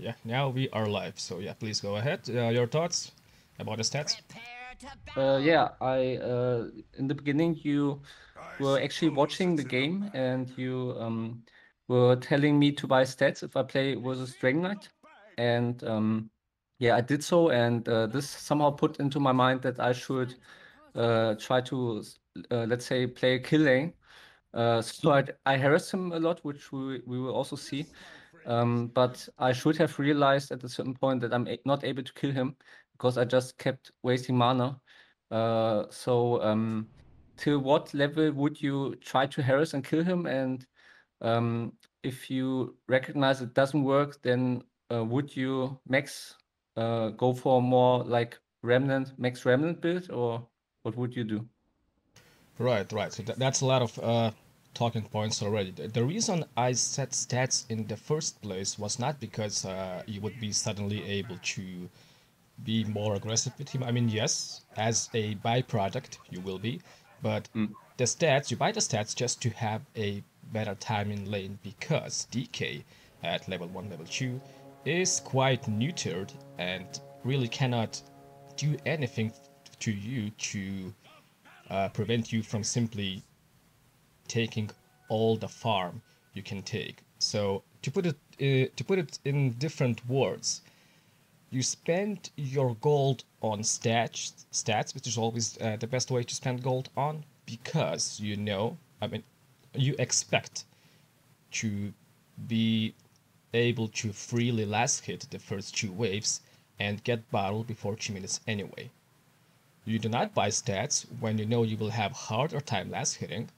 Yeah, now we are live. So yeah, please go ahead. Uh, your thoughts about the stats? Uh, yeah, I uh, in the beginning you were actually watching the game and you um, were telling me to buy stats if I play versus Dragon Knight, and um, yeah, I did so, and uh, this somehow put into my mind that I should uh, try to uh, let's say play a kill lane. So I, I harassed him a lot, which we we will also see. Um, but I should have realized at a certain point that I'm not able to kill him because I just kept wasting mana. Uh, so um, till what level would you try to harass and kill him? And um, if you recognize it doesn't work, then uh, would you max uh, go for more like remnant max remnant build, or what would you do? Right, right. So th that's a lot of uh, talking points already. The, the, reason I set stats in the first place was not because uh, you would be suddenly able to be more aggressive with him. I mean, yes, as a byproduct, you will be, but mm. the stats, you buy the stats just to have a better time in lane because DK at level 1, level 2 is quite neutered and really cannot do anything to you to uh, prevent you from simply taking all the farm you can take. So to put it uh, to put it in different words, you spend your gold on stats, stats, which is always uh, the best way to spend gold on, because you know, I mean, you expect to be able to freely last hit the first two waves and get bottle before two minutes anyway. You do not buy stats when you know you will have harder time last hitting,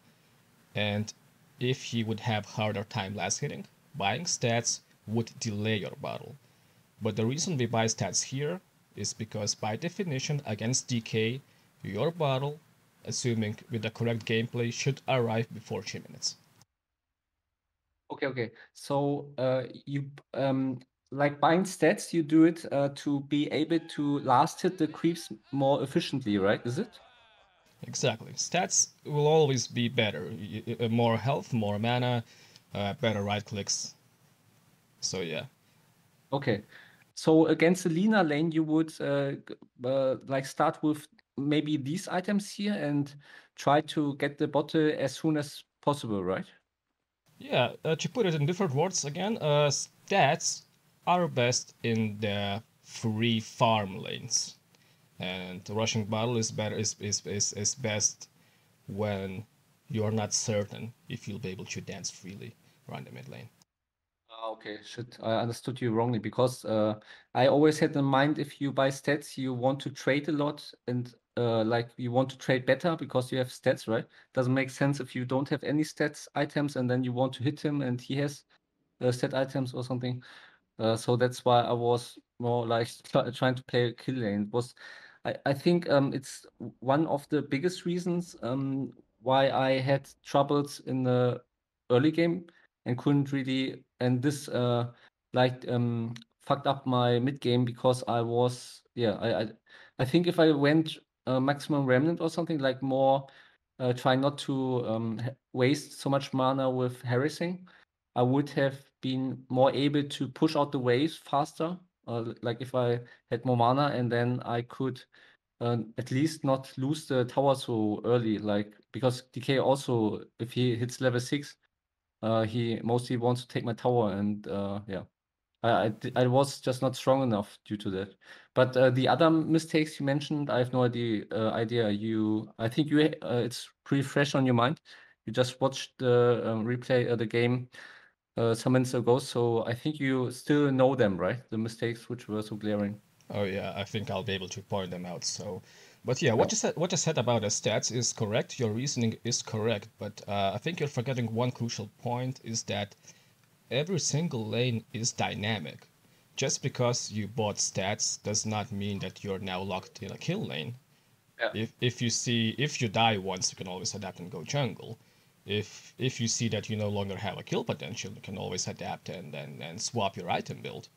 and if you would have harder time last hitting, buying stats would delay your bottle. But the reason we buy stats here is because by definition against DK, your bottle, assuming with the correct gameplay, should arrive before 2 minutes. Okay, okay. So uh, you um, like buying stats, you do it uh, to be able to last hit the creeps more efficiently, right? Is it? Exactly. Stats will always be better. Uh, more health, more mana, uh, better right clicks. So yeah. Okay. So against the Lina lane, you would uh, uh, like start with maybe these items here and try to get the bottle as soon as possible, right? Yeah. Uh, to put it in different words again, uh, stats are best in the free farm lanes and rushing bottle is better is, is, is, is best when you are not certain if you'll be able to dance freely around the mid lane. Ah, okay, shit, I understood you wrongly because uh, I always had in mind if you buy stats, you want to trade a lot and uh, like you want to trade better because you have stats, right? Doesn't make sense if you don't have any stats items and then you want to hit him and he has uh, items or something. Uh, so that's why I was more like trying to play a kill lane. Was I, I think um, it's one of the biggest reasons um, why I had troubles in the early game and couldn't really and this uh, like um, fucked up my mid game because I was yeah I I, I think if I went uh, maximum remnant or something like more uh, trying not to um, waste so much mana with harassing, I would have been more able to push out the waves faster uh, like if I had more mana and then I could uh, at least not lose the tower so early. Like because DK also, if he hits level six, uh, he mostly wants to take my tower, and uh, yeah, I, I, was just not strong enough due to that. But uh, the other mistakes you mentioned, I have no idea. Uh, idea. You, I think you, it's pretty fresh on your mind. You just watched the um, replay of the game uh, some minutes ago, so I think you still know them, right? The mistakes which were so glaring. Oh yeah, I think I'll be able to point them out. So, but yeah, what you said, what you said about the stats is correct. Your reasoning is correct, but uh, I think you're forgetting one crucial point: is that every single lane is dynamic. Just because you bought stats does not mean that you're now locked in a kill lane. Yeah. If if you see if you die once, you can always adapt and go jungle if if you see that you no longer have a kill potential, you can always adapt and and, and swap your item build.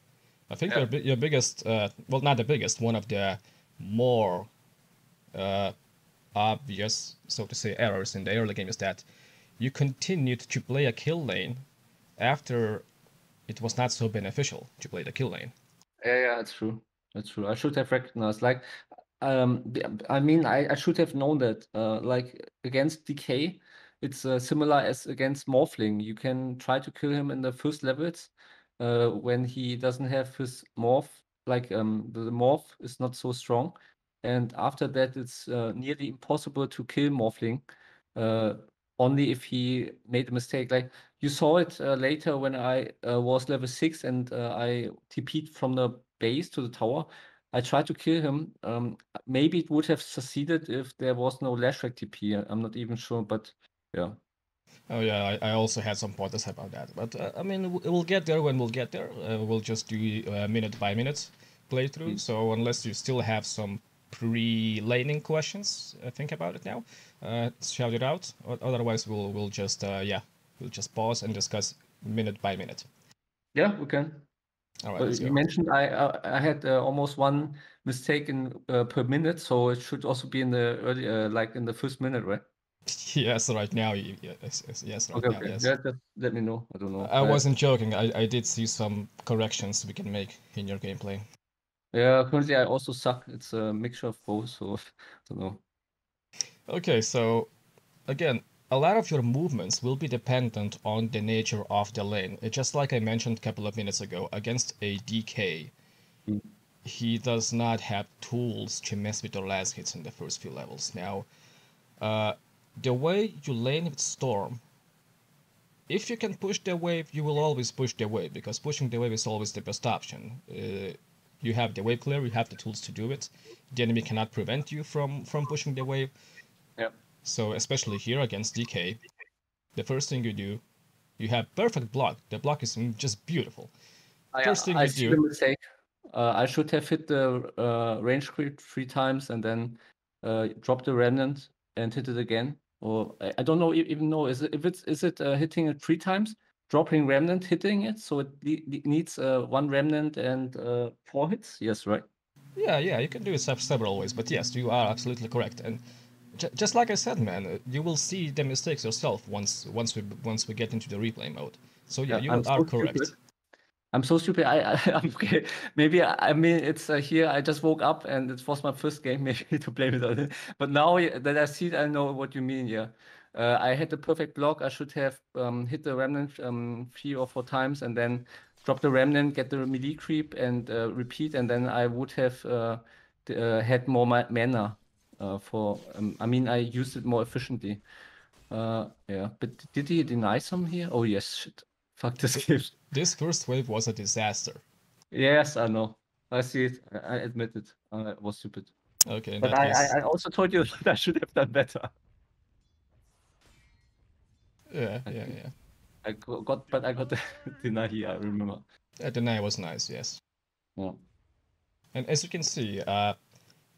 I think yeah. your your biggest, uh, well, not the biggest, one of the more uh, obvious, so to say, errors in the early game is that you continued to play a kill lane after it was not so beneficial to play the kill lane. Yeah, yeah, that's true. That's true. I should have recognized. Like, um, I mean, I, I should have known that. Uh, like against DK, it's uh, similar as against Morphling. You can try to kill him in the first levels, uh, when he doesn't have his morph. Like, um, the morph is not so strong, and after that, it's uh, nearly impossible to kill Morphling. Uh, only if he made a mistake. Like you saw it uh, later when I uh, was level six and I TP'd from the base to the tower. I tried to kill him. Um, maybe it would have succeeded if there was no Leshrac TP. I'm not even sure, but yeah. Oh yeah, I, I also had some pointers about that. But uh, I mean, we'll get there when we'll get there. Uh, we'll just do uh, minute by minute playthrough. Mm. So unless you still have some pre-laning questions, think about it now. shout it out. Otherwise, we'll we'll just yeah we'll just pause and discuss minute by minute. Yeah, we can. All right. You go. mentioned I uh, I had uh, almost one mistake in uh, per minute, so it should also be in the early, uh, like in the first minute, right? yes, right now. Yes, yes, yes right okay, now, okay. Yes. Yeah, just let me know. I don't know. I wasn't joking. I, I did see some corrections we can make in your gameplay. Yeah, currently I also suck. It's a mixture of both, so I don't know. Okay, so again, a lot of your movements will be dependent on the nature of the lane. just like I mentioned a couple of minutes ago, against a DK, mm. he does not have tools to mess with the last hits in the first few levels. Now, uh, the way you lane with Storm, if you can push the wave, you will always push the wave, because pushing the wave is always the best option. Uh, you have the wave clear, you have the tools to do it. The enemy cannot prevent you from, from pushing the wave. Yep. So especially here against DK, the first thing you do, you have perfect block. The block is just beautiful. First thing I, I you do. mistake. Uh, I should have hit the uh, range creep three times and then uh, drop the remnant and hit it again. Or I, don't know even know is it if it's is it uh, hitting it three times, dropping remnant, hitting it, so it, it needs uh, one remnant and uh, four hits. Yes, right. Yeah, yeah, you can do it several ways, but yes, you are absolutely correct. And just like I said, man, uh, you will see the mistakes yourself once once we once we get into the replay mode. So yeah, yeah you I'm are so correct. Stupid. I'm so stupid. I, I am okay. Maybe I, I mean it's uh, here. I just woke up and it was my first game. Maybe to blame it on it. But now that I see it, I know what you mean. Yeah, uh, I had the perfect block. I should have um, hit the remnant um, three or four times and then drop the remnant, get the melee creep, and uh, repeat, and then I would have uh, uh had more mana uh, for. Um, I mean, I used it more efficiently. Yeah, but did he deny some here? Oh yes, shit. Fuck this game. This first wave was a disaster. Yes, I know. I see it. I admit it. I was stupid. Okay, but I, case... I, also told you that I should have done better. Yeah, yeah, yeah. I got, but I got the deny here. I remember. The deny was nice. Yes. Yeah. And as you can see, uh,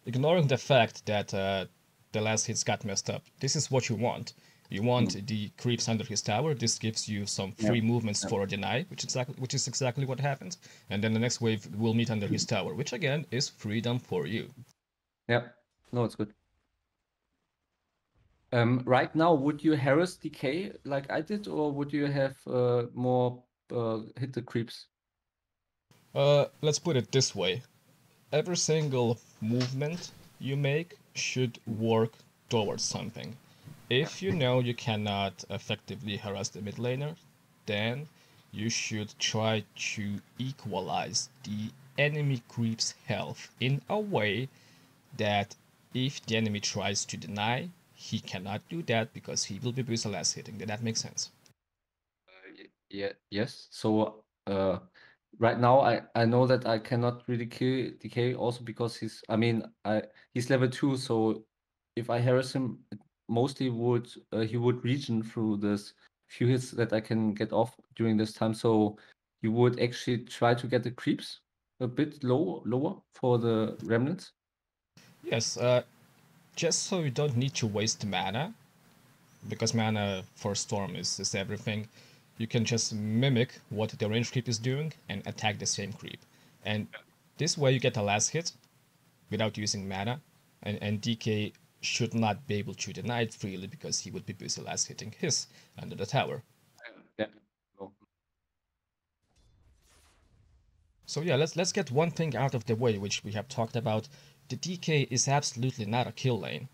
ignoring the fact that uh, the last hits got messed up. This is what you want. You want the creeps under his tower. This gives you some free movements for a deny, which exactly which is exactly what happens. And then the next wave will meet under his tower, which again is freedom for you. Yeah, no, it's good. Um, right now, would you harass DK like I did, or would you have uh, more uh, hit the creeps? Uh, let's put it this way: every single movement you make should work towards something. If you know you cannot effectively harass the mid laner, then you should try to equalize the enemy creep's health in a way that if the enemy tries to deny, he cannot do that because he will be less hitting. Did that make sense? Uh, yeah. Yes. So uh, right now I, I know that I cannot really kill DK also because he's I mean I he's level two so if I harass him mostly would uh, he would regen through this few hits that I can get off during this time so you would actually try to get the creeps a bit low lower for the remnants yes uh, just so you don't need to waste mana because mana for storm is, is everything you can just mimic what the range creep is doing and attack the same creep. And this way you get a last hit without using mana, and, and DK should not be able to deny it freely because he would be busy last hitting his under the tower. Yeah. So yeah, let's let's get one thing out of the way, which we have talked about. The DK is absolutely not a kill lane.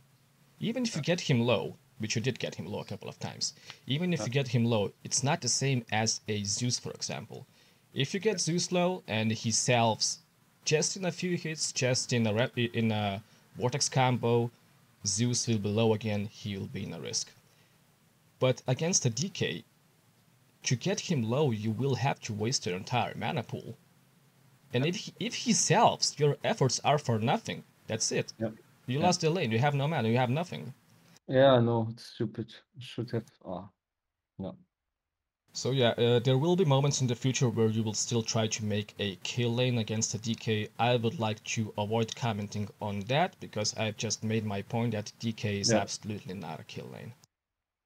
Even if you get him low, which you did get him low a couple of times, even if you get him low, it's not the same as a Zeus, for example. If you get Zeus low and he salves just in a few hits, just in a in a vortex combo, Zeus will be low again. He will be in a risk. But against a DK, to get him low, you will have to waste your entire mana pool. And if he, if he salves, your efforts are for nothing. That's it. Yep. You Yeah. lost the lane. You have no mana. You have nothing. Yeah, no, it's stupid. Should have. Ah, no. So yeah, uh, there will be moments in the future where you will still try to make a kill lane against a DK. I would like to avoid commenting on that because I've just made my point that DK is Yeah. absolutely not a kill lane.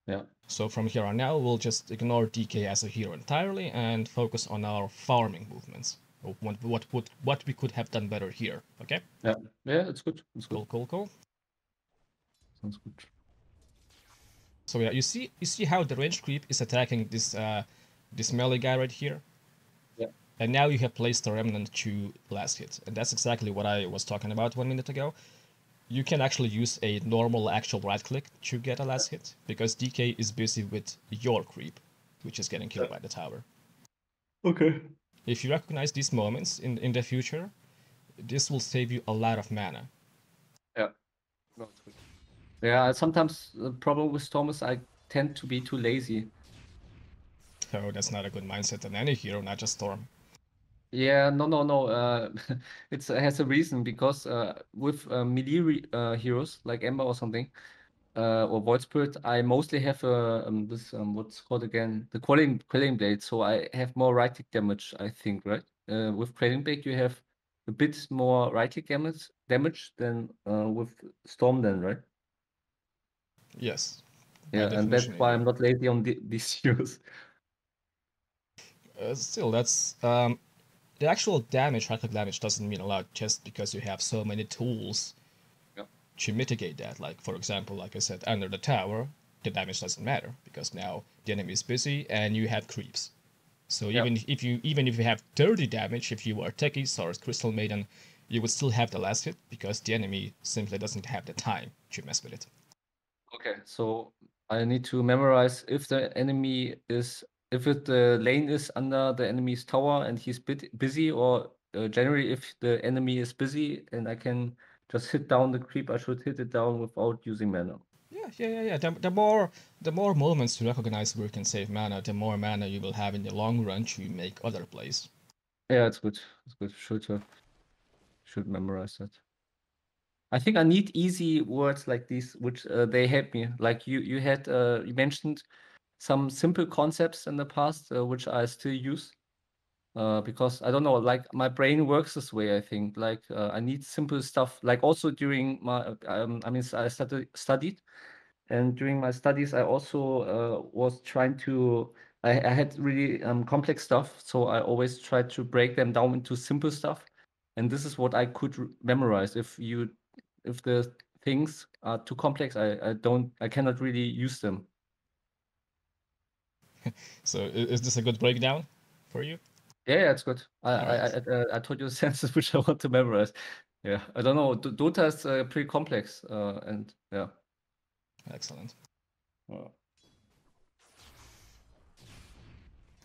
Yeah. So from here on out, we'll just ignore DK as a hero entirely and focus on our farming movements. What what would what we could have done better here? Okay, Yeah. Yeah, it's good. It's good. cool, cool, cool. Sounds good. So yeah, you see you see how the range creep is attacking this uh this melee guy right here. Yeah. And now you have placed the remnant to last hit, and that's exactly what I was talking about one minute ago. You can actually use a normal actual right click to get a last hit because DK is busy with your creep, which is getting killed by the tower. Okay. If you recognize these moments in in the future, this will save you a lot of mana. No, it's good. Yeah, sometimes the problem with Storm is I tend to be too lazy. So that's not a good mindset on any hero, not just Storm. Yeah, no, no, no. Uh, it's it has a reason because uh, with uh, melee uh, heroes like Ember or something, uh, or Void Spirit, I mostly have uh, um, this um, what's called again the Quelling Quelling Blade, so I have more right click damage. I think, right? Uh, with Quelling Blade, you have a bit more right click damage damage than uh, with Storm, then, right? Yes. Yeah, and that's why. I'm not lazy on the, these heroes. Uh, still, that's um, the actual damage, click damage, doesn't mean a lot just because you have so many tools Yeah. to mitigate that. Like for example, like I said, under the tower, the damage doesn't matter because now the enemy is busy and you have creeps. So Yeah. even if you even if you have 30 damage, if you were Techies or Crystal Maiden, you would still have the last hit because the enemy simply doesn't have the time to mess with it. Okay, so I need to memorize if the enemy is if it, the lane is under the enemy's tower and he's bit busy, or uh, generally if the enemy is busy and I can just hit down the creep, I should hit it down without using mana. Yeah, yeah, yeah, yeah. The, the more the more moments to recognize where you can save mana, the more mana you will have in the long run to make other plays. Yeah, it's good. It's good. Should have should memorize that. I think I need easy words like these, which uh, they help me. Like you, you had uh, you mentioned some simple concepts in the past, uh, which I still use. Uh, because I don't know, like my brain works this way. I think like uh, I need simple stuff. Like also during my, um, I mean, I studied studied, and during my studies, I also uh, was trying to. I, I had really um, complex stuff, so I always tried to break them down into simple stuff, and this is what I could memorize. If you, if the things are too complex, I, I don't, I cannot really use them. So is this a good breakdown for you? Yeah, yeah, it's good. I I, Alright. I, uh, I told you the senses which I want to memorize. Yeah, I don't know. Dota is uh, pretty complex, uh, and yeah. Excellent. Uh,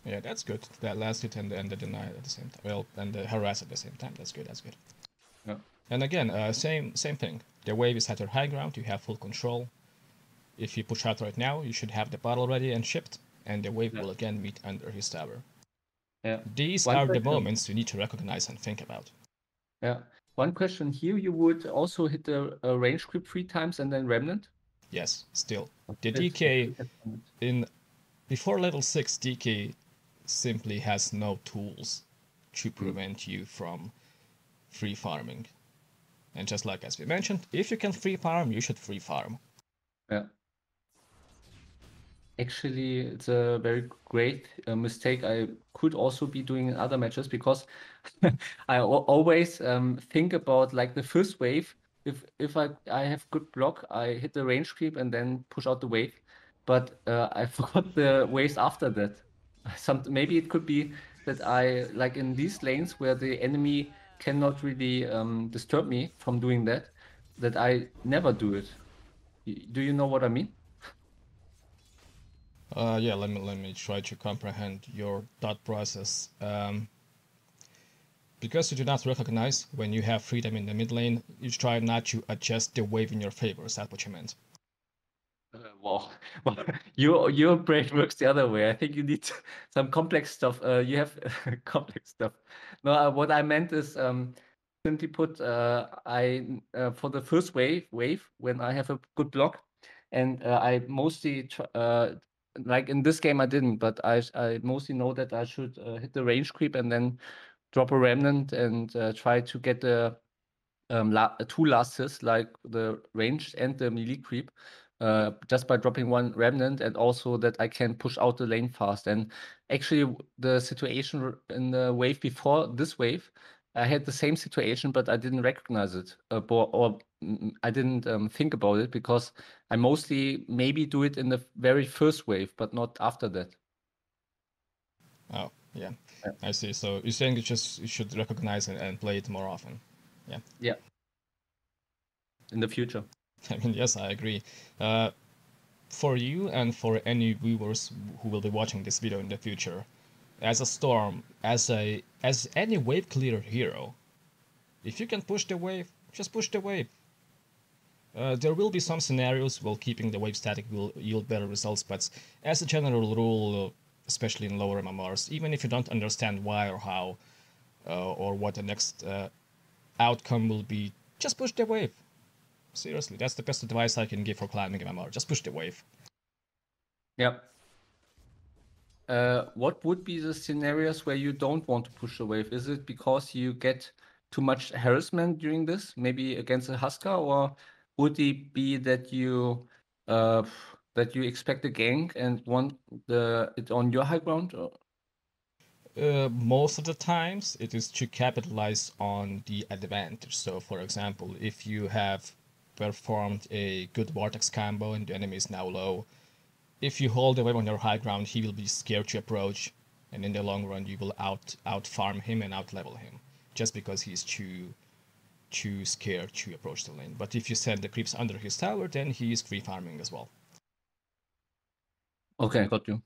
Yeah, that's good. That last hit and the, and the deny at the same time. Well, and the harass at the same time. That's good. That's good. Yeah. And again, uh, same same thing. The wave is at your high ground. You have full control. If you push out right now, you should have the bottle ready and shipped, and the wave Yeah. will again meet under his tower. yeah. These One are the moments you need to recognize and think about. Yeah. One question here: you would also hit the uh, range creep three times and then remnant. Yes, still. The DK in before level 6 DK simply has no tools to prevent you from free farming. And just like as we mentioned, if you can free farm, you should free farm. Yeah. Actually, it's a very great uh, mistake I could also be doing in other matches because I always um, think about like the first wave. If if I I have good block, I hit the range creep and then push out the wave. But uh, I forgot the waves after that. Some maybe it could be that I like in these lanes where the enemy cannot really um, disturb me from doing that, that I never do it. Do you know what I mean? Uh, yeah, let me let me try to comprehend your thought process. Um, because you do not recognize when you have freedom in the mid lane, you try not to adjust the wave in your favor. Is that what you meant? Uh, well, well, your your brain works the other way. I think you need some complex stuff. Uh, you have complex stuff. No, uh, what I meant is um, simply put, uh, I uh, for the first wave wave when I have a good block, and uh, I mostly uh, like in this game I didn't, but I I mostly know that I should uh, hit the range creep and then drop a remnant and try to get the um, la two lasters like the range and the melee creep. Uh, just by dropping one remnant and also that I can push out the lane fast. And actually, the situation in the wave before this wave, I had the same situation, but I didn't recognize it uh, or I didn't um, think about it because I mostly maybe do it in the very first wave, but not after that. Oh, yeah, yeah. I see. So you're saying you just you should recognize it and play it more often. Yeah. Yeah. In the future. I mean, yes, I agree. Uh, for you and for any viewers who will be watching this video in the future, as a storm, as a as any wave clear hero, if you can push the wave, just push the wave. Uh, there will be some scenarios where keeping the wave static will yield better results, but as a general rule, especially in lower MMRs, even if you don't understand why or how, uh, or what the next uh, outcome will be, just push the wave. Seriously, that's the best advice I can give for climbing a MMR. Just push the wave. Yep. Uh, what would be the scenarios where you don't want to push the wave? Is it because you get too much harassment during this, maybe against a Huskar, or would it be that you uh, that you expect a gank and want the it on your high ground? Uh, most of the times, it is to capitalize on the advantage. So, for example, if you have performed a good vortex combo and the enemy is now low, if you hold the on your high ground, he will be scared to approach, and in the long run, you will out out farm him and out level him, just because he's too too scared to approach the lane. But if you send the creeps under his tower, then he is free farming as well. Okay, got you.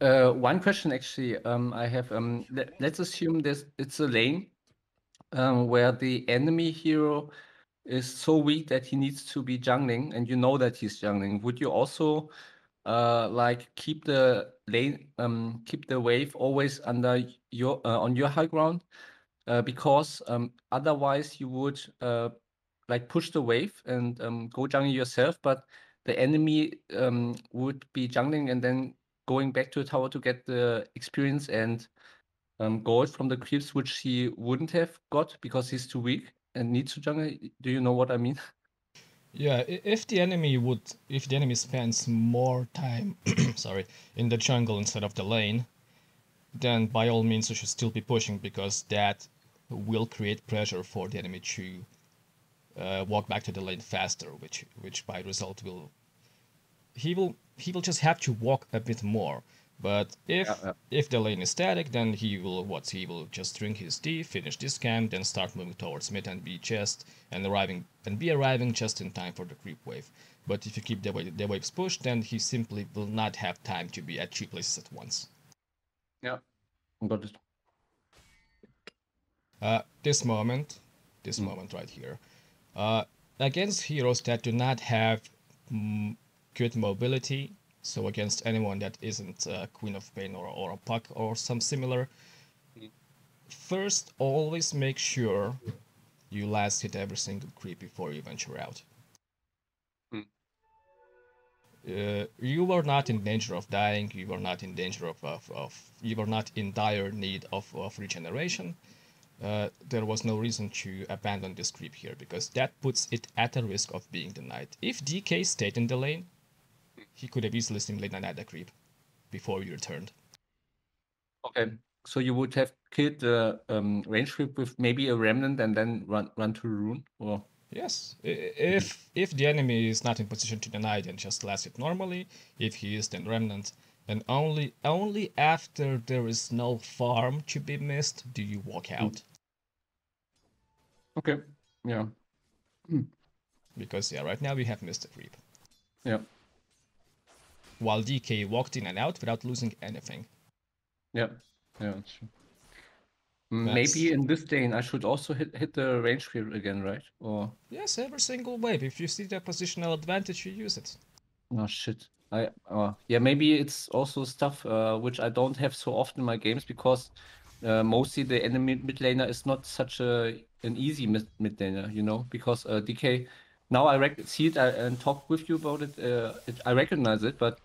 Uh, one question actually um, I have. Um, let, us assume this it's a lane um, where the enemy hero is so weak that he needs to be jungling, and you know that he's jungling. Would you also uh, like keep the lane, um, keep the wave always under your uh, on your high ground, uh, because um, otherwise you would uh, like push the wave and um, go jungle yourself, but the enemy um, would be jungling and then going back to the tower to get the experience and um, gold from the creeps, which he wouldn't have got because he's too weak and needs to jungle. Do you know what I mean? Yeah, if the enemy would, if the enemy spends more time, sorry, in the jungle instead of the lane, then by all means you should still be pushing because that will create pressure for the enemy to uh, walk back to the lane faster, which which by result will he will he will just have to walk a bit more. But if yeah, yeah. if the lane is static, then he will what he will just drink his tea, finish this camp, then start moving towards mid and be just and arriving and be arriving just in time for the creep wave. But if you keep the, wave, the waves pushed, then he simply will not have time to be at three places at once. Yeah, got it. Uh, this moment, this mm. moment right here, uh, against heroes that do not have mm, good mobility, so against anyone that isn't uh, Queen of Pain or, or a Puck or some similar, first always make sure you last hit every single creep before you venture out. Mm. Uh, you are not in danger of dying, you are not in danger of, of, of you are not in dire need of, of regeneration uh, there was no reason to abandon this creep here because that puts it at a risk of being denied. If DK stayed in the lane, he could have easily simply denied the creep before we returned. Okay, so you would have killed the um, range creep with maybe a remnant and then run run to rune, or yes, if if the enemy is not in position to deny, then just last it normally. If he is, then remnant. And only only after there is no farm to be missed do you walk Mm. out. Okay. Yeah. Because yeah, right now we have missed a creep. Yeah. While DK walked in and out without losing anything. Yeah. Yeah. That's true. That's- Maybe in this lane I should also hit hit the range creep again, right? Or Yes, every single wave. If you see the positional advantage, you use it. oh shit. I uh, yeah maybe it's also stuff uh, which I don't have so often in my games because uh, mostly the enemy mid laner is not such a an easy mid, mid laner, you know, because uh, DK now I see it and talk with you about it, uh, it. I recognize it, but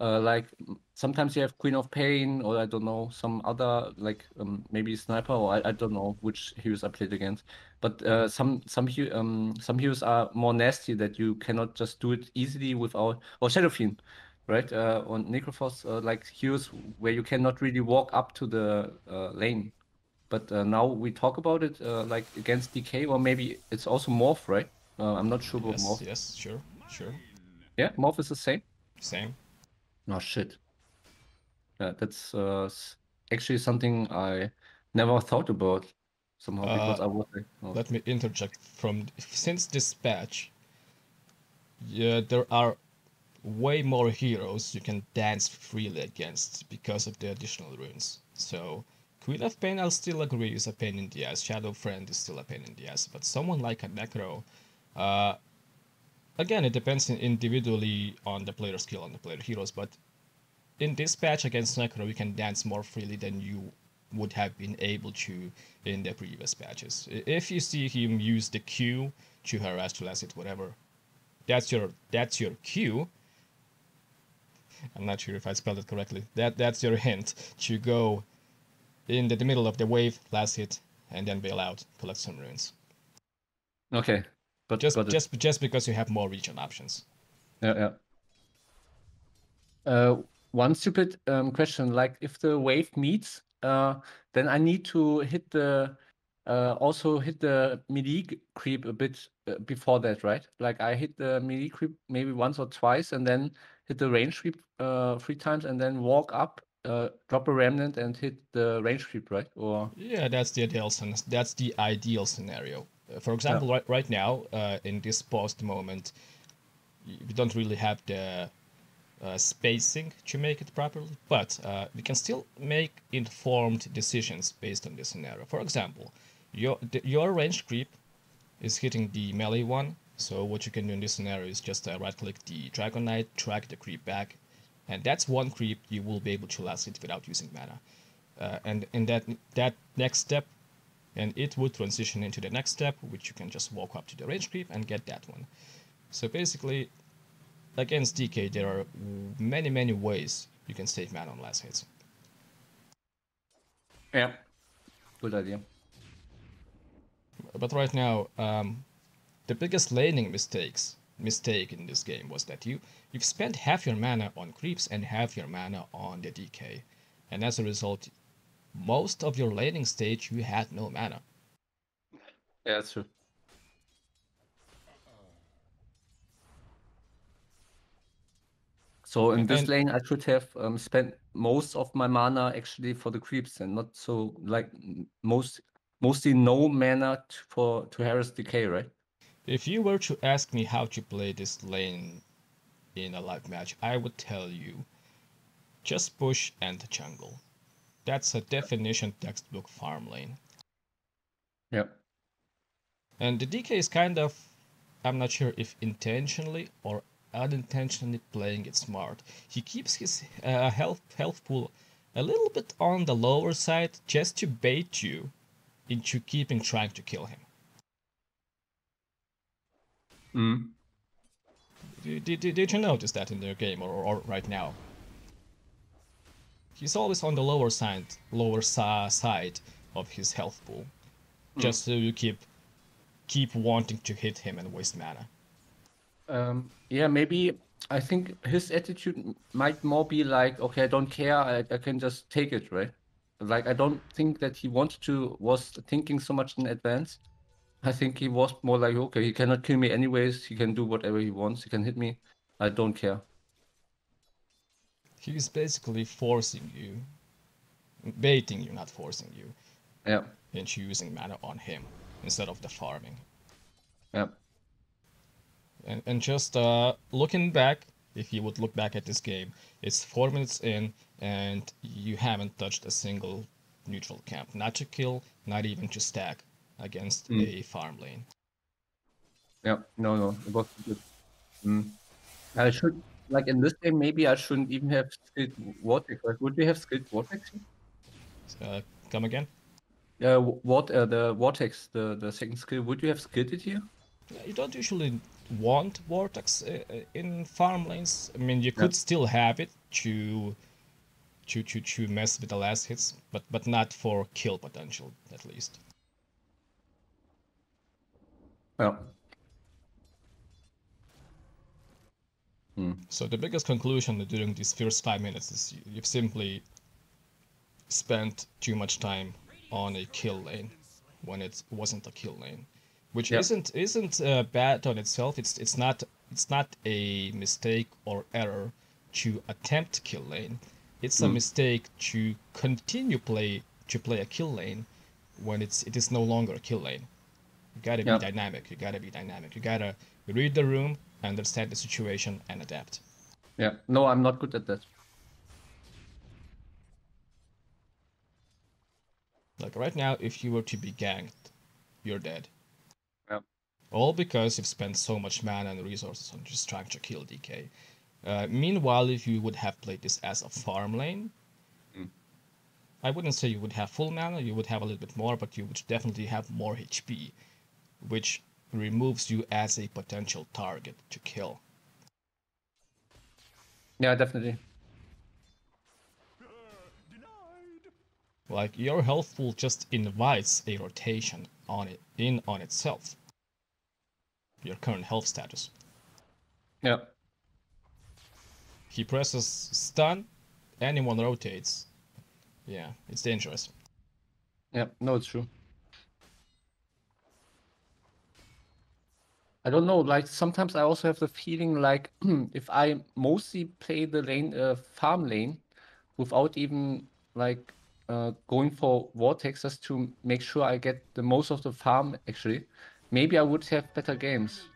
uh, like sometimes you have Queen of Pain or I don't know some other like um, maybe Sniper or I, I don't know which heroes I played against. But uh, some some um some heroes are more nasty that you cannot just do it easily without or Shadow Fiend, right? Uh, on Necrophos, uh, like heroes where you cannot really walk up to the uh, lane. But uh, now we talk about it uh, like against DK or maybe it's also Morph, right? Uh, I'm not sure about Yes, Morph. yes, sure, sure. Yeah, Morph is the same. Same. Oh shit. Yeah, that's uh, actually something I never thought about somehow because Uh, I was like, oh, Let me interject from since this patch. Yeah, there are way more heroes you can dance freely against because of the additional runes. So Queen of Pain I'll still agree is a pain in the ass. Shadow Fiend is still a pain in the ass. But someone like a Necro, uh again it depends individually on the player skill on the player heroes, but in this patch against Necro you can dance more freely than you would have been able to in the previous patches. If you see him use the Q to harass, to last it, whatever, that's your that's your cue. I'm not sure if I spelled it correctly. That that's your hint to go in the, the middle of the wave, last hit, and then bail out, collect some runes. okay. But Just got it. just just because you have more regen options. Yeah, yeah. Uh, one stupid um, question, like if the wave meets, uh, then I need to hit the uh, also hit the melee creep a bit uh, before that, right? Like I hit the melee creep maybe once or twice, and then hit the range creep uh, three times, and then walk up, uh, drop a remnant, and hit the range creep, right? Or Yeah, that's the ideal That's the ideal scenario. For example, right right now, uh, in this post moment, we don't really have the uh, spacing to make it properly, but uh, we can still make informed decisions based on this scenario. For example, your the, your range creep is hitting the melee one, so what you can do in this scenario is just uh, right-click the Dragon Knight, drag the creep back, and that's one creep you will be able to last it without using mana. Uh, and in that that next step, and it would transition into the next step, which you can just walk up to the range creep and get that one. So basically, against DK, there are many many ways you can save mana on last hits. yeah, good idea. But right now, um, the biggest laning mistakes mistake in this game was that you you've spent half your mana on creeps and half your mana on the DK, and as a result, most of your laning stage you had no mana. Yeah, that's true. So in this lane, I should have um, spent most of my mana actually for the creeps and not so like most mostly no mana t- for to harass DK, right? If you were to ask me how to play this lane in a live match, I would tell you just push and jungle. That's a definition textbook farm lane. Yeah. And the DK is kind of, I'm not sure if intentionally or unintentionally playing it smart. He keeps his uh, health health pool a little bit on the lower side just to bait you into keeping trying to kill him. Mm. Did, did, did you notice that in the game or, or right now? He's always on the lower side, lower sa- side of his health pool, just so you keep keep wanting to hit him and waste mana. Um, yeah, maybe I think his attitude might more be like, okay, I don't care, I, I can just take it, right? Like I don't think that he wanted to was thinking so much in advance. I think he was more like, okay, he cannot kill me anyways. He can do whatever he wants. He can hit me. I don't care. He's basically forcing you, baiting you, not forcing you, Yeah. into using mana on him instead of the farming. Yeah. And, and just uh, looking back, if you would look back at this game, it's four minutes in, and you haven't touched a single neutral camp. Not to kill, not even to stack against Mm. a farm lane. Yeah. No, no. It was good. Mm. I should like in this game maybe I shouldn't even have skilled Vortex. Like, would we have skilled Vortex? Uh, come again? Uh, what uh, the Vortex, the the second skill, would you have skilled it here? You don't usually want Vortex uh, uh, in farm lanes. I mean, you could still have it to, to to to mess with the last hits, but but not for kill potential at least. Yeah. So the biggest conclusion during these first five minutes is you- you've simply spent too much time on a kill lane when it wasn't a kill lane, which Yeah. isn't isn't uh, bad on itself. It's it's not it's not a mistake or error to attempt kill lane. It's a mistake to continue play to play a kill lane when it's it is no longer a kill lane. You gotta be dynamic. You gotta be dynamic. You gotta read the room, understand the situation, and adapt. Yeah. No, I'm not good at that. Like right now, if you were to be ganked, you're dead. Yeah. All because you've spent so much mana and resources on just trying to kill DK. Uh, meanwhile, if you would have played this as a farm lane, Mm. I wouldn't say you would have full mana, you would have a little bit more, but you would definitely have more HP, which removes you as a potential target to kill. Yeah, definitely. Like your health pool just invites a rotation on it in on itself. Your current health status. Yeah. He presses stun, anyone rotates. Yeah, it's dangerous. Yeah, no, it's true. I don't know, like sometimes I also have the feeling like if I mostly play the lane uh, farm lane without even like uh, going for vortexes to make sure I get the most of the farm actually, maybe I would have better games.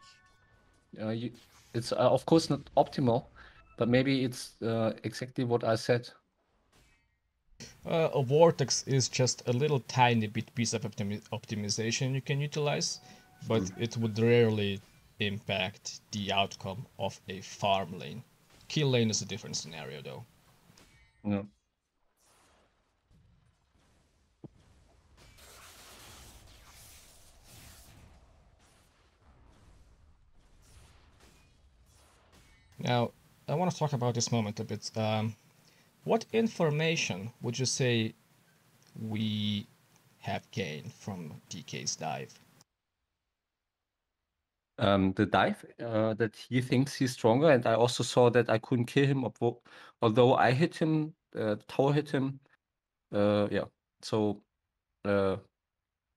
Uh, you, it's uh, of course not optimal, but maybe it's uh, exactly what I said. Uh, a vortex is just a little tiny bit piece of optimi- optimization you can utilize, but it would rarely impact the outcome of a farm lane. Kill lane is a different scenario though. Yeah. Now, I want to talk about this moment a bit. Um, what information would you say we have gained from DK's dive? Um, the dive uh, that he thinks he's stronger, and I also saw that I couldn't kill him, although, although I hit him, uh, tower hit him. Uh, yeah. So, uh,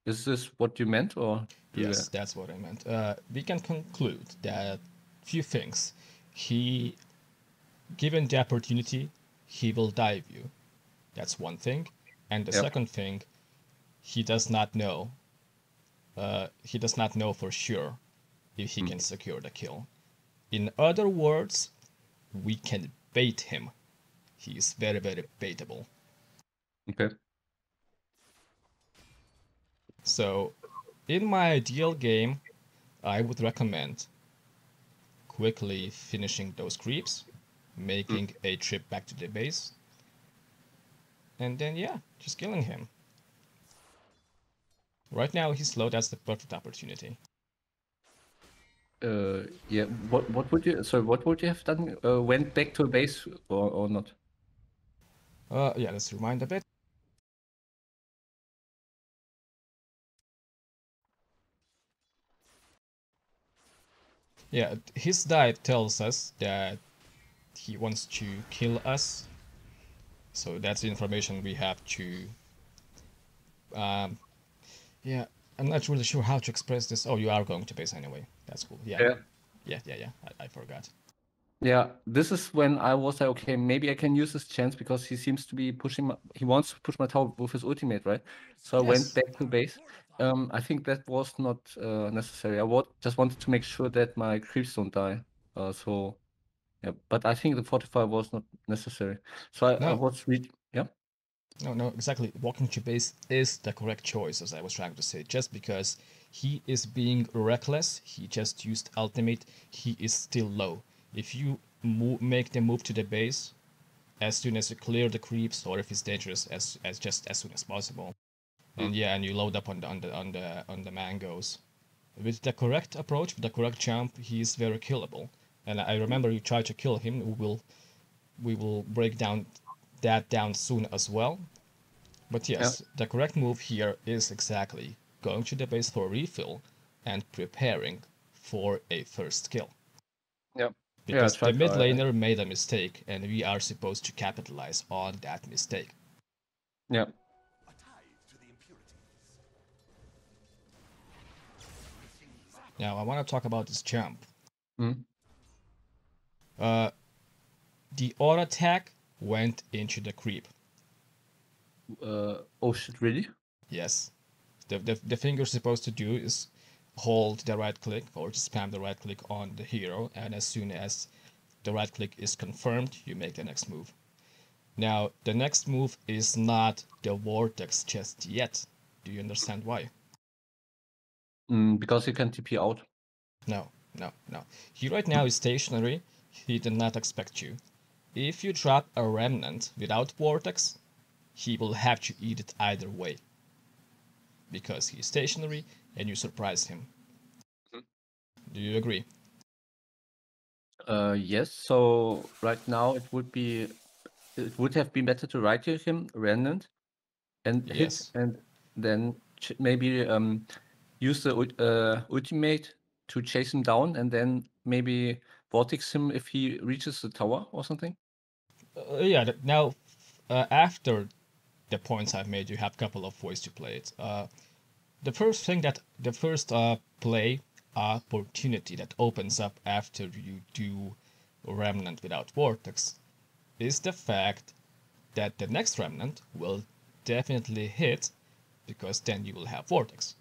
is this what you meant, or do you- Yes, that's what I meant. Uh, we can conclude that few things. He, given the opportunity, he will dive you. That's one thing. And the Yep. second thing, he does not know. Uh, he does not know for sure if he hmm. can secure the kill. In other words, we can bait him. He is very, very baitable. Okay. So, in my ideal game, I would recommend quickly finishing those creeps, making hmm. a trip back to the base, and then, yeah, just killing him. Right now, he's low, that's the perfect opportunity. Uh, yeah. What what would you? So what would you have done? Uh, went back to base or or not? Uh, yeah, let's rewind a bit. Yeah, his dive tells us that he wants to kill us. So that's the information we have to. Um, yeah, I'm not really sure how to express this. Oh, you are going to base anyway. That's cool. Yeah, Yeah. yeah, yeah, yeah. I, I forgot. Yeah, this is when I was like, okay, maybe I can use this chance because he seems to be pushing. My, he wants to push my tower with his ultimate, right? So I went back to base. Um, I think that was not uh, necessary. I just wanted to make sure that my creeps don't die. Uh, so yeah, but I think the fortify was not necessary. So I, I was read. No, no, exactly. Walking to base is the correct choice, as I was trying to say. Just because he is being reckless, he just used ultimate, he is still low. If you move, make the move to the base as soon as you clear the creeps, or if it's dangerous, as as just as soon as possible, hmm. and yeah, and you load up on the on the on the on the mangoes. With the correct approach, with the correct jump, he is very killable. And I remember you tried to kill him. We will we will break down that down soon as well. But yes, the correct move here is exactly going to the base for a refill and preparing for a first kill. Yeah. Because the mid I- laner made a mistake and we are supposed to capitalize on that mistake. Yeah. Now I want to talk about this jump. Mhm. Uh, the auto attack went into the creep. Uh, oh shit! Really? Yes. The, the, the thing you're supposed to do is hold the right click or spam the right click on the hero, and as soon as the right click is confirmed, you make the next move. Now, the next move is not the vortex just yet. Do you understand why? Mm, because you can TP out. No, no, no. He right now is stationary. He did not expect you. If you drop a remnant without vortex, he will have to eat it either way. Because he's stationary and you surprise him. Do you agree? Uh, yes. So right now it would be, it would have been better to right click him, remnant, and hit, Yes. and then ch maybe um use the uh, ultimate to chase him down, and then maybe vortex him if he reaches the tower or something. Uh, yeah, now uh, after the points I've made, you have a couple of ways to play it. Uh, the first thing that the first uh, play opportunity that opens up after you do Remnant without Vortex is the fact that the next Remnant will definitely hit because then you will have Vortex.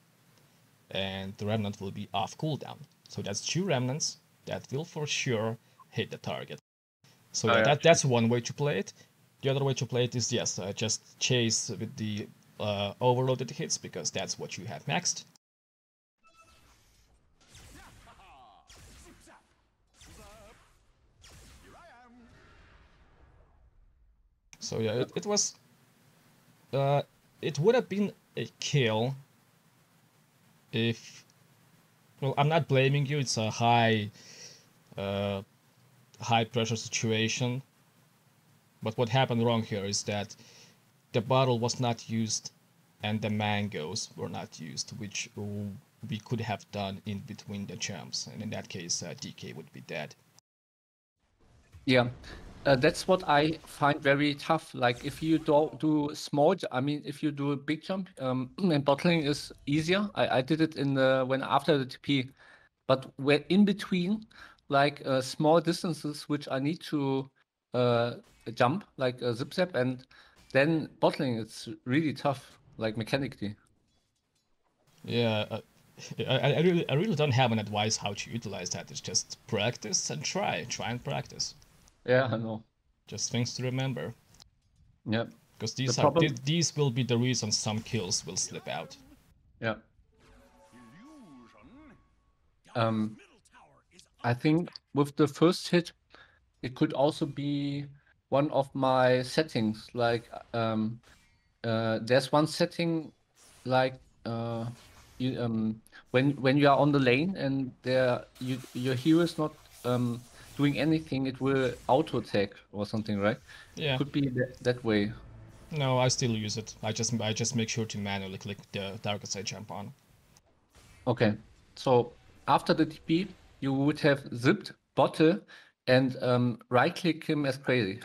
And the Remnant will be off cooldown. So that's two Remnants that will for sure hit the target. So Oh, yeah, that, that's one way to play it. The other way to play it is yes, uh, just chase with the uh, overloaded hits because that's what you have maxed. So yeah, it, it was. Uh, it would have been a kill if. Well, I'm not blaming you. It's a high, uh, high pressure situation. But what happened wrong here is that the bottle was not used and the mangoes were not used, which we could have done in between the jumps. And in that case, uh, DK would be dead. Yeah, uh, that's what I find very tough. Like if you do do small, I mean, if you do a big jump, um, and bottling is easier. I, I did it in the when after the TP, but when in between, like uh, small distances which I need to uh, jump, like a zip zap, and then bottling, it's really tough, like mechanically. Yeah, uh, I, I really, I really don't have an advice how to utilize that. It's just practice and try, try and practice. Yeah, I know. Just things to remember, Yeah, because these The are problem- th- these will be the reason some kills will slip out. yeah. Um, I think with the first hit, it could also be one of my settings. Like, um, uh, there's one setting, like, uh, you, um, when when you are on the lane and there you your hero is not um doing anything, it will auto attack or something, right? Yeah. Could be that, that way. No, I still use it. I just I just make sure to manually click the target I jump on. Okay, so after the TP, you would have zipped bottle and um, right click him as crazy.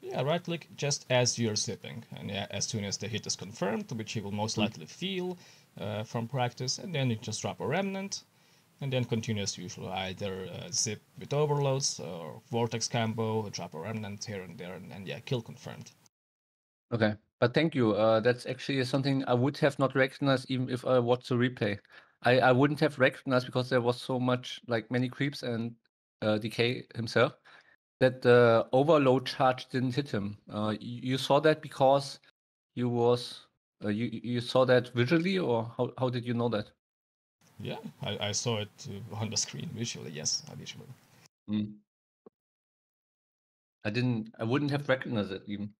Yeah, right click just as you're zipping, and yeah, as soon as the hit is confirmed, which you will most likely feel uh, from practice, and then you just drop a remnant, and then continue as usual. Either uh, zip with overloads or vortex combo, drop a remnant here and there, and, and yeah, kill confirmed. Okay, but thank you. Uh, that's actually something I would have not recognized even if I watched the replay. I, I wouldn't have recognized because there was so much like many creeps and uh, DK himself that the overload charge didn't hit him. Uh, you, you saw that because you was uh, you you saw that visually or how, how did you know that? Yeah, I, I saw it uh, on the screen visually. Yes, visually. Mm. I didn't. I wouldn't have recognized it even.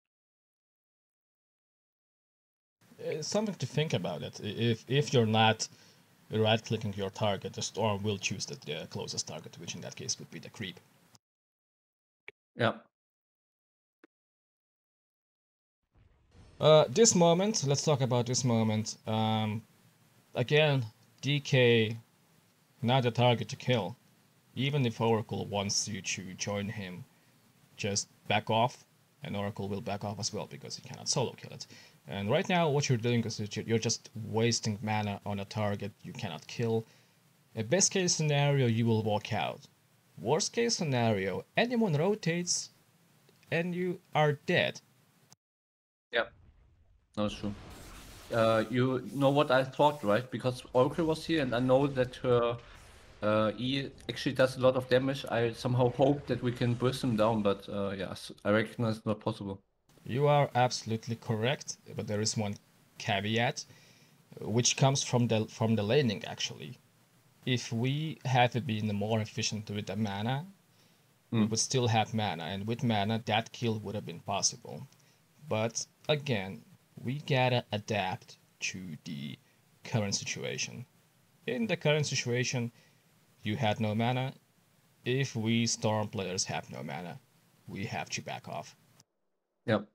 It's something to think about. It if if you're not right-clicking your target, the storm will choose the, the closest target, which in that case would be the creep. Yeah. Uh, this moment, let's talk about this moment. Um, again, DK, not a target to kill. Even if Oracle wants you to join him, just back off, and Oracle will back off as well because he cannot solo kill it. And right now, what you're doing is you're just wasting mana on a target you cannot kill. A best case scenario, you will walk out. Worst case scenario, anyone rotates, and you are dead. Yep. That's true. Uh, you know what I thought, right? Because Oracle was here, and I know that her uh, E actually does a lot of damage. I somehow hope that we can burst him down, but uh, yes, I recognize it's not possible. You are absolutely correct, but there is one caveat, which comes from the from the laning actually. If we had been more efficient with the mana, mm. we hmm. would still have mana, and with mana that kill would have been possible. But again, we gotta adapt to the current situation. In the current situation, you had no mana. If we storm players have no mana, we have to back off. Yep.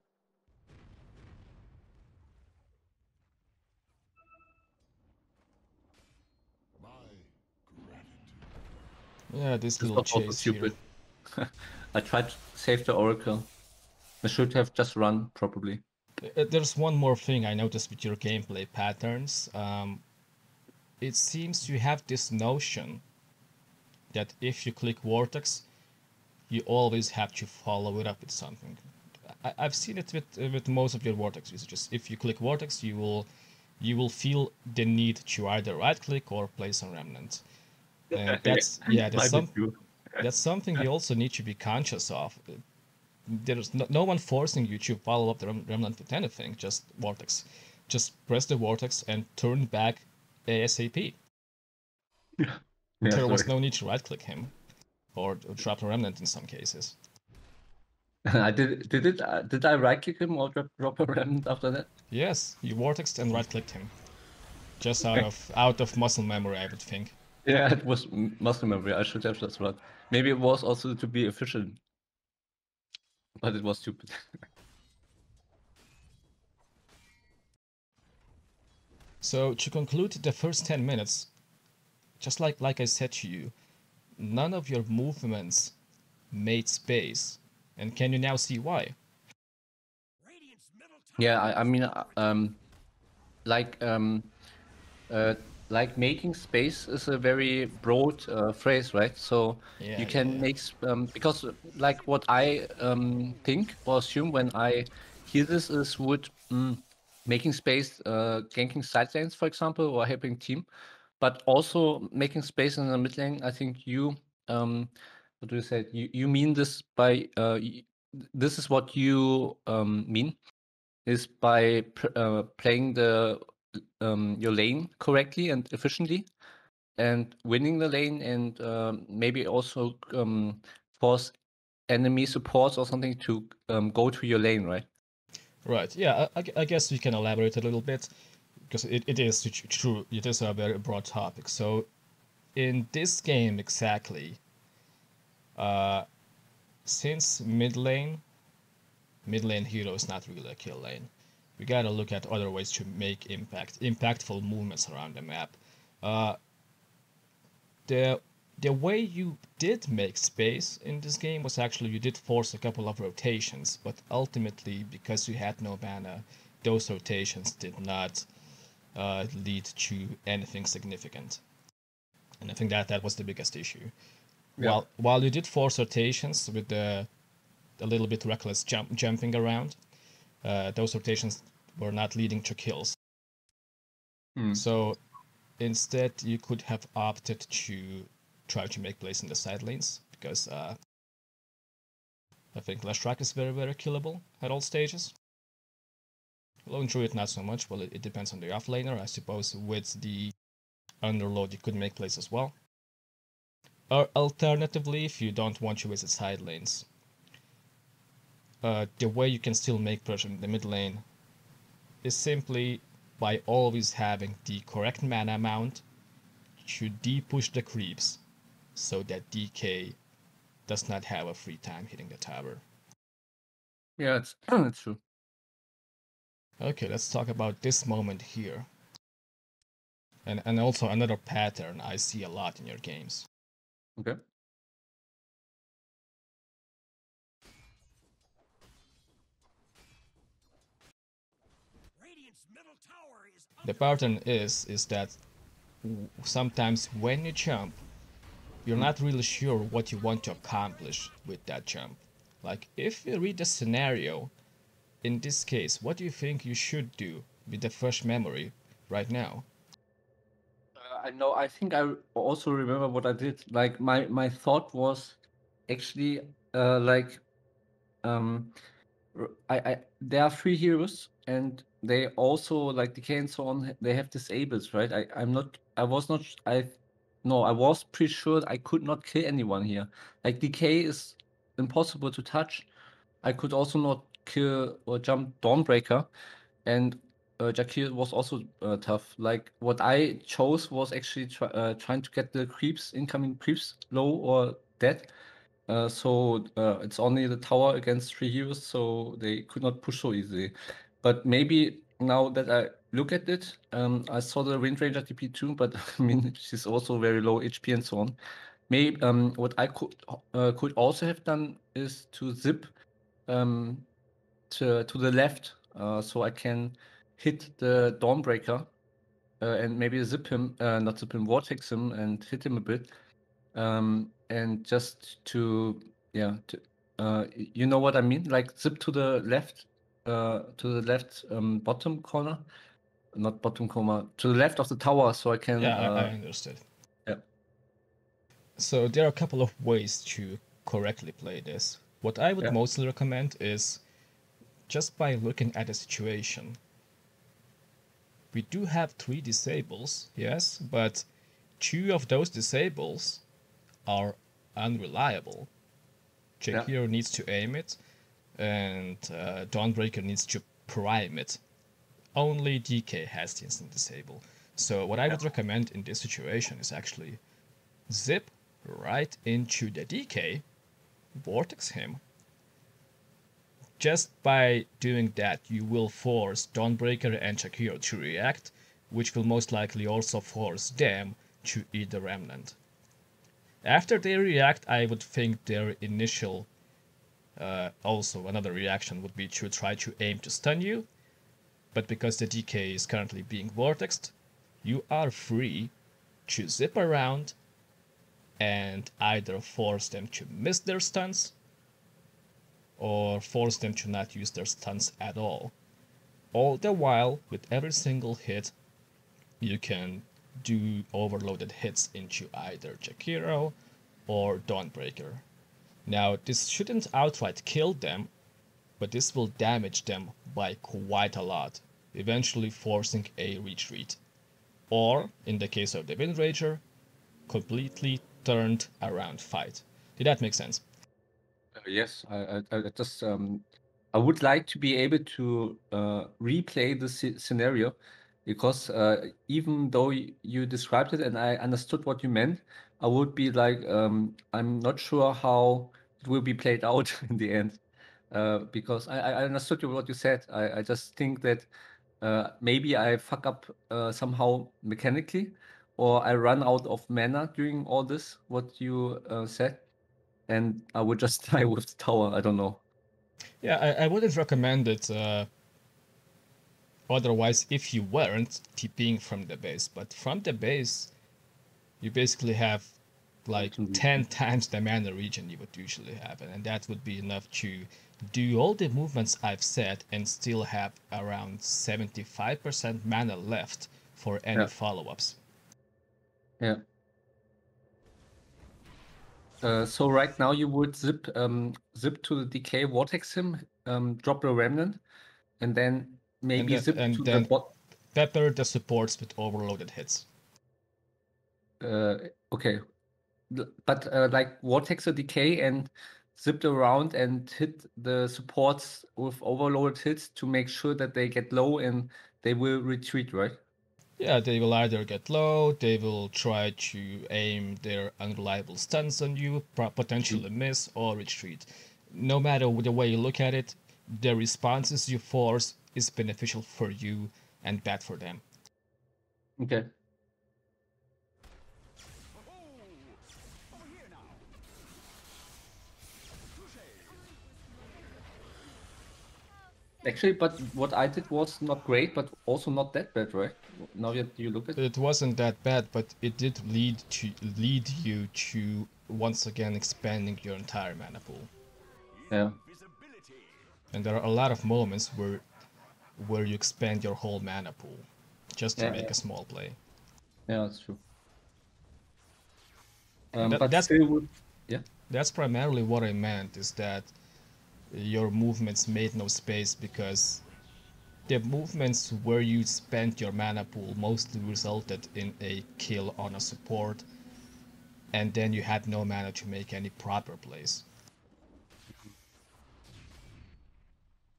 Yeah, this this little chase stupid. I tried to save the Oracle. I should have just run, probably. Uh, there's one more thing I noticed with your gameplay patterns. Um, it seems you have this notion that if you click Vortex, you always have to follow it up with something. I, have seen it with uh, with most of your Vortex usages. If you click Vortex, you will you will feel the need to either right click or place a remnant. Uh, that's yeah, that's, some, that's something you also need to be conscious of. There's no, no one forcing you to follow up the rem remnant with anything. Just vortex, just press the vortex and turn back ASAP. Yeah. there was no need to right click him, or, or drop a remnant in some cases. I did. Did it? Uh, did I right click him or drop, drop a remnant after that? Yes, you vortexed and right clicked him. Just out of out of muscle memory, I would think. Yeah, it was muscle memory. I should have just run. Maybe it was also to be efficient, but it was stupid. so to conclude the first 10 minutes, just like like I said to you, none of your movements made space. And can you now see why? Yeah, I, I mean, uh, um, like um, uh, like making space is a very broad uh, phrase, right? So yeah, you can yeah. make um, because like what I um, think or assume when I hear this is would mm, making space, uh, ganking side lanes, for example, or helping team, but also making space in the mid lane. I think you um, what do you say? You you mean this by uh, this is what you um, mean is by uh, playing the um, your lane correctly and efficiently and winning the lane and um, maybe also um, force enemy supports or something to um, go to your lane, right? Right. Yeah, I, I, guess we can elaborate a little bit because it, it is true. It is a very broad topic. So, in this game exactly, uh, since mid lane, mid lane hero is not really a kill lane we gotta look at other ways to make impact, impactful movements around the map. Uh, the the way you did make space in this game was actually you did force a couple of rotations, but ultimately because you had no mana, those rotations did not uh, lead to anything significant. and I think that that was the biggest issue. Yeah. While while you did force rotations with the a little bit reckless jump, jumping around, uh, those rotations were not leading to kills. Hmm. So instead, you could have opted to try to make plays in the side lanes because uh, I think Leshrac is very, very killable at all stages. Lone Druid not so much, well it, it depends on the offlaner. I suppose with the Underlord you could make plays as well. Or alternatively, if you don't want to visit side lanes, uh, the way you can still make pressure in the mid lane is simply by always having the correct mana amount to de-push the creeps so that DK does not have a free time hitting the tower. Yeah, it's it's true. Okay, let's talk about this moment here. And and also another pattern I see a lot in your games. Okay. The pattern is is that sometimes when you jump, you're not really sure what you want to accomplish with that jump. Like if you read the scenario, in this case, what do you think you should do with the first memory right now? Uh, I know. I think I also remember what I did. Like my my thought was actually uh, like um I, I there are three heroes and they also like DK and so on they have disables right I I'm not I was not I no I was pretty sure I could not kill anyone here like DK is impossible to touch I could also not kill or jump Dawnbreaker and uh, Jakiro was also uh, tough. Like what I chose was actually try, uh, trying to get the creeps, incoming creeps, low or dead. Uh, so uh, it's only the tower against three heroes, so they could not push so easily. But maybe now that I look at it, um, I saw the Wind Ranger TP too, but I mean she's also very low HP and so on. Maybe um, what I could uh, could also have done is to zip um, to to the left, uh, so I can hit the Dawnbreaker uh, and maybe zip him, uh, not zip him, vortex him and hit him a bit, um, and just to yeah, to, uh, you know what I mean? Like zip to the left, uh, to the left um, bottom corner, not bottom corner, to the left of the tower, so I can. Yeah, I, I uh, understood. yeah. So there are a couple of ways to correctly play this. What I would Yeah. mostly recommend is just by looking at the situation. We do have three disables, yes, but two of those disables are unreliable. Yeah. Jakiro needs to aim it, and uh, Dawnbreaker needs to prime it. Only DK has the instant disable. So what I would recommend in this situation is actually zip right into the DK, vortex him. Just by doing that, you will force Dawnbreaker and Jakiro to react, which will most likely also force them to eat the remnant. After they react, I would think their initial, uh, also another reaction would be to try to aim to stun you, but because the DK is currently being vortexed, you are free to zip around and either force them to miss their stuns or force them to not use their stuns at all. All the while, with every single hit, you can do overloaded hits into either Jakiro or Dawnbreaker. Now, this shouldn't outright kill them, but this will damage them by quite a lot, eventually forcing a retreat. Or, in the case of the Wind Ranger, completely turned around fight. Did that make sense? Uh, Yes, I, I, I just um, I would like to be able to uh, replay the scenario because uh, even though you described it and I understood what you meant, I would be like, um, I'm not sure how it will be played out in the end. Uh, because I, I understood what you said. I, I just think that uh, maybe I fuck up uh, somehow mechanically, or I run out of mana during all this, what you uh, said and I would just die with the tower. I don't know. Yeah, I, I wouldn't recommend it uh, otherwise if you weren't TPing from the base. But from the base, you basically have like Absolutely. 10 times the mana regen you would usually have and that would be enough to do all the movements I've said and still have around 75% mana left for any Yeah. follow-ups. Yeah. Uh, so right now you would zip um, zip to the DK vortex him, um, drop the remnant, and then maybe then- zip and to then- the bot. Pepper the supports with overloaded hits. Uh, okay, but uh, like vortex or DK and zipped around and hit the supports with overloaded hits to make sure that they get low and they will retreat, right? Yeah, they will either get low, they will try to aim their unreliable stuns on you, potentially miss, or retreat. No matter the way you look at it, the responses you force is beneficial for you and bad for them. Okay. Actually, but what I did was not great, but also not that bad, right? Now that you look at it. It wasn't that bad, but it did lead to lead you to once again expanding your entire mana pool. Yeah. And there are a lot of moments where where you expand your whole mana pool just to Yeah, make yeah. a small play. Yeah, that's true. Um, that- but that's- would, yeah. That's primarily what I meant is that your movements made no space because the movements where you spent your mana pool mostly resulted in a kill on a support and then you had no mana to make any proper plays.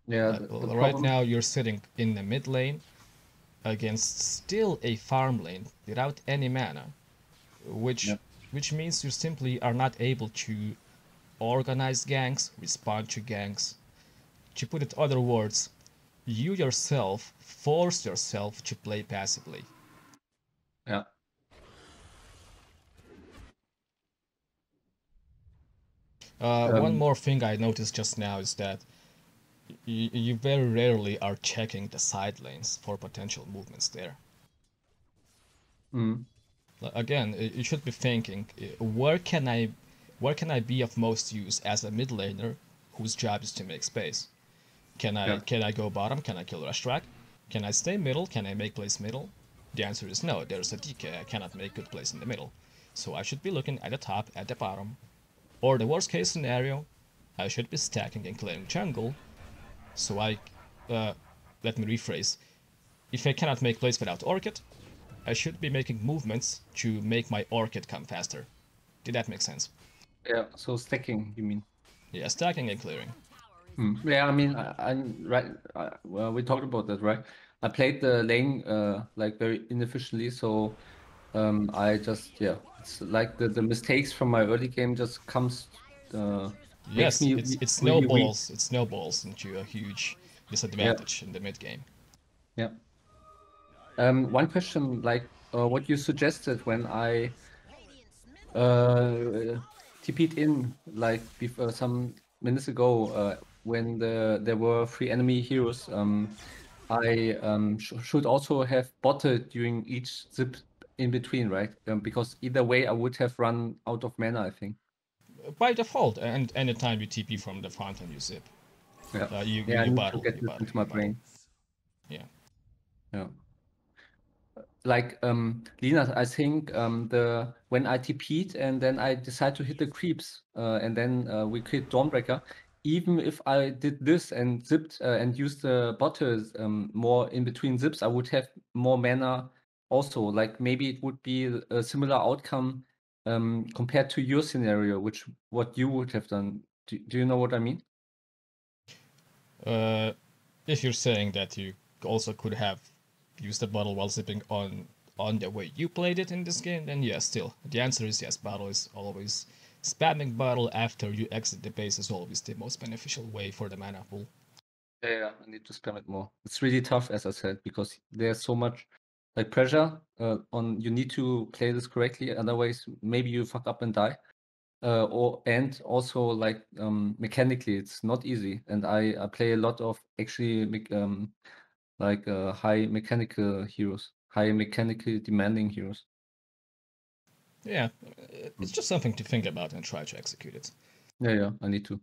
Yeah. The- the right problem- now you're sitting in the mid lane against still a farm lane without any mana, which which means you simply are not able to organize gangs respond to gangs. To put it other words, you yourself force yourself to play passively. Yeah. Uh, one Um, more thing I noticed just now is that y- you very rarely are checking the side lanes for potential movements there. Mm. Again, you should be thinking, where can I, where can I be of most use as a mid laner whose job is to make space? Can I Yeah. can I go bottom? Can I kill Leshrac? Can I stay middle? Can I make plays middle? The answer is no. There's a DK. I cannot make good plays in the middle. So I should be looking at the top, at the bottom, or the worst case scenario, I should be stacking and clearing jungle. So I, uh, let me rephrase. If I cannot make plays without Orchid, I should be making movements to make my Orchid come faster. Did that make sense? Yeah. So stacking, you mean? Yeah, stacking and clearing. Hmm. Yeah, I mean, I, I'm right. I, well, we talked about that, right? I played the lane uh, like very inefficiently, so um, I just yeah, it's like the, the mistakes from my early game just comes. Uh, Yes, me it's, re- it really weak. snowballs. It snowballs into a huge disadvantage in the mid game. Yeah. Um, one question, like uh, what you suggested when I uh, TP'd in, like before some minutes ago, uh, when the there were three enemy heroes. Um, I um, sh should also have botted during each zip in between, right? Um, because either way, I would have run out of mana. I think. By default, and anytime you TP from the fountain, you zip. Yeah. Uh, you, yeah, I you need bottle, to get you bottle, into my brain. Yeah. Yeah. Like um Lina, I think um the when I TP'd and then I decide to hit the creeps uh, and then uh, we killed Dawnbreaker, even if I did this and zipped uh, and used the bottles um, more in between zips, I would have more mana also. Like maybe it would be a similar outcome um, compared to your scenario, which what you would have done. Do, do you know what I mean? Uh, if you're saying that you also could have used the bottle while zipping on on the way you played it in this game, then yes, still. The answer is yes, bottle is always spamming bottle after you exit the base is always the most beneficial way for the mana pool. Yeah, I need to spam it more. It's really tough, as I said, because there's so much like pressure uh, on. You need to play this correctly, otherwise maybe you fuck up and die. Uh, or and also like um, mechanically, it's not easy. And I I play a lot of actually um, like uh, high mechanical heroes, high mechanically demanding heroes. Yeah, uh, it's just something to think about and try to execute it. Yeah, yeah, I need to.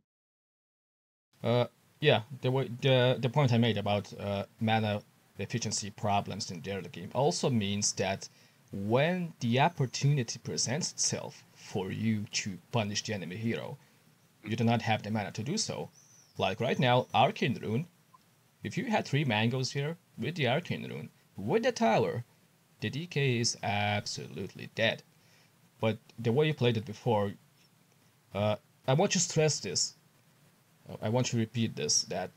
Uh, yeah, the way the the point I made about uh, mana efficiency problems in the early game also means that when the opportunity presents itself for you to punish the enemy hero, you do not have the mana to do so. Like right now, Arcane Rune. If you had three mangoes here with the Arcane Rune, with the tower, the DK is absolutely dead. But the way you played it before, uh, I want to stress this. I want to repeat this that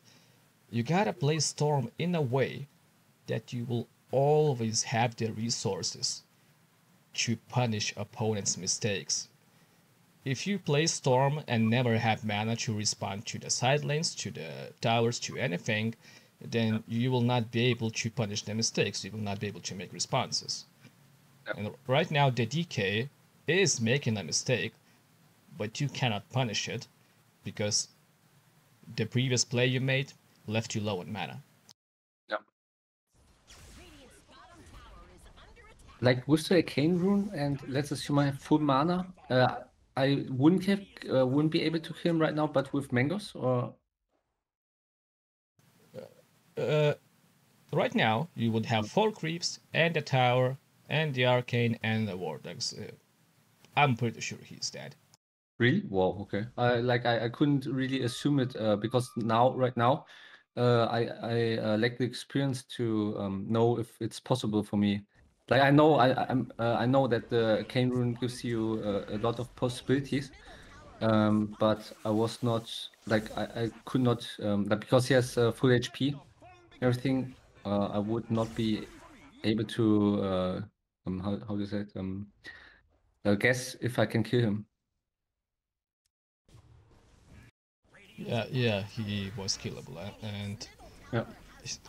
you gotta play Storm in a way that you will always have the resources to punish opponents' mistakes. If you play Storm and never have mana to respond to the side lanes, to the towers, to anything, then you will not be able to punish the mistakes. You will not be able to make responses. Yep. And right now, the DK is making a mistake, but you cannot punish it because the previous play you made left you low on mana. Yeah. Like with the Arcane Rune, and let's assume I have full mana, uh, I wouldn't have, uh, wouldn't be able to kill him right now, but with Mangoes, or Uh, right now, you would have four creeps and the tower and the arcane and the vortex. Uh, I'm pretty sure he's dead. Really? Wow. Okay. I like I, I couldn't really assume it uh, because now right now uh, I I uh, lack the experience to um, know if it's possible for me. Like I know I I'm, uh, I know that the Arcane Rune gives you uh, a lot of possibilities, um, but I was not like I, I could not um, like because he has uh, full HP, everything. Uh, I would not be able to uh, um, how how do you say it um uh, guess if I can kill him. Yeah, yeah, he was killable, uh, and Yeah.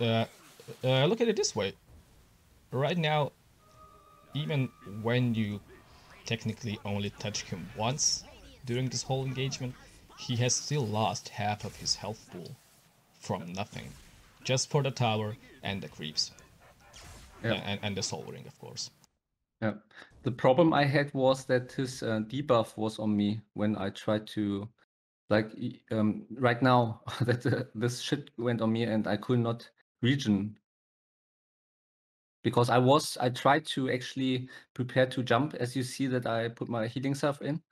uh, uh, look at it this way. Right now, even when you technically only touch him once during this whole engagement, he has still lost half of his health pool from nothing, just for the tower and the creeps, Yeah. and, and the soul ring, of course. Yeah. The problem I had was that his uh, debuff was on me when I tried to, like, um, right now that uh, this shit went on me and I could not regen because I was I tried to actually prepare to jump as you see that I put my healing stuff in,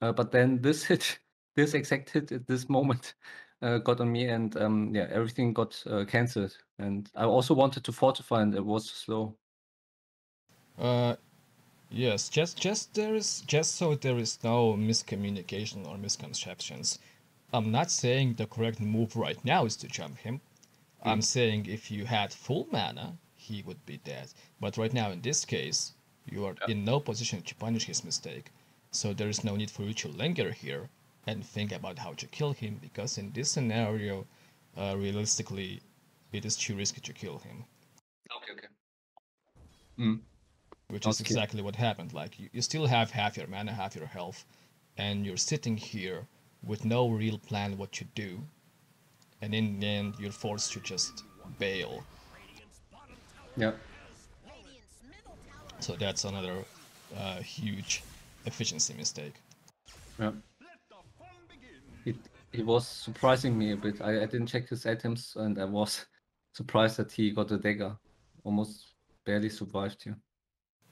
uh, but then this hit, this exact hit at this moment uh, got on me and um, yeah everything got uh, cancelled and I also wanted to fortify and it was slow. Uh, yes, just just there is just so there is no miscommunication or misconceptions. I'm not saying the correct move right now is to jump him. I'm saying if you had full mana, he would be dead. But right now, in this case, you are in no position to punish his mistake. So there is no need for you to linger here and think about how to kill him because in this scenario, uh, realistically, it is too risky to kill him. Okay, okay. Mm. which is Okay. exactly what happened. Like you, you still have half your mana, half your health, and you're sitting here with no real plan what to do, and in the end you're forced to just bail. Yeah. So that's another uh, huge efficiency mistake. Yeah. It it was surprising me a bit. I, I didn't check his items and I was surprised that he got a dagger. Almost barely survived here.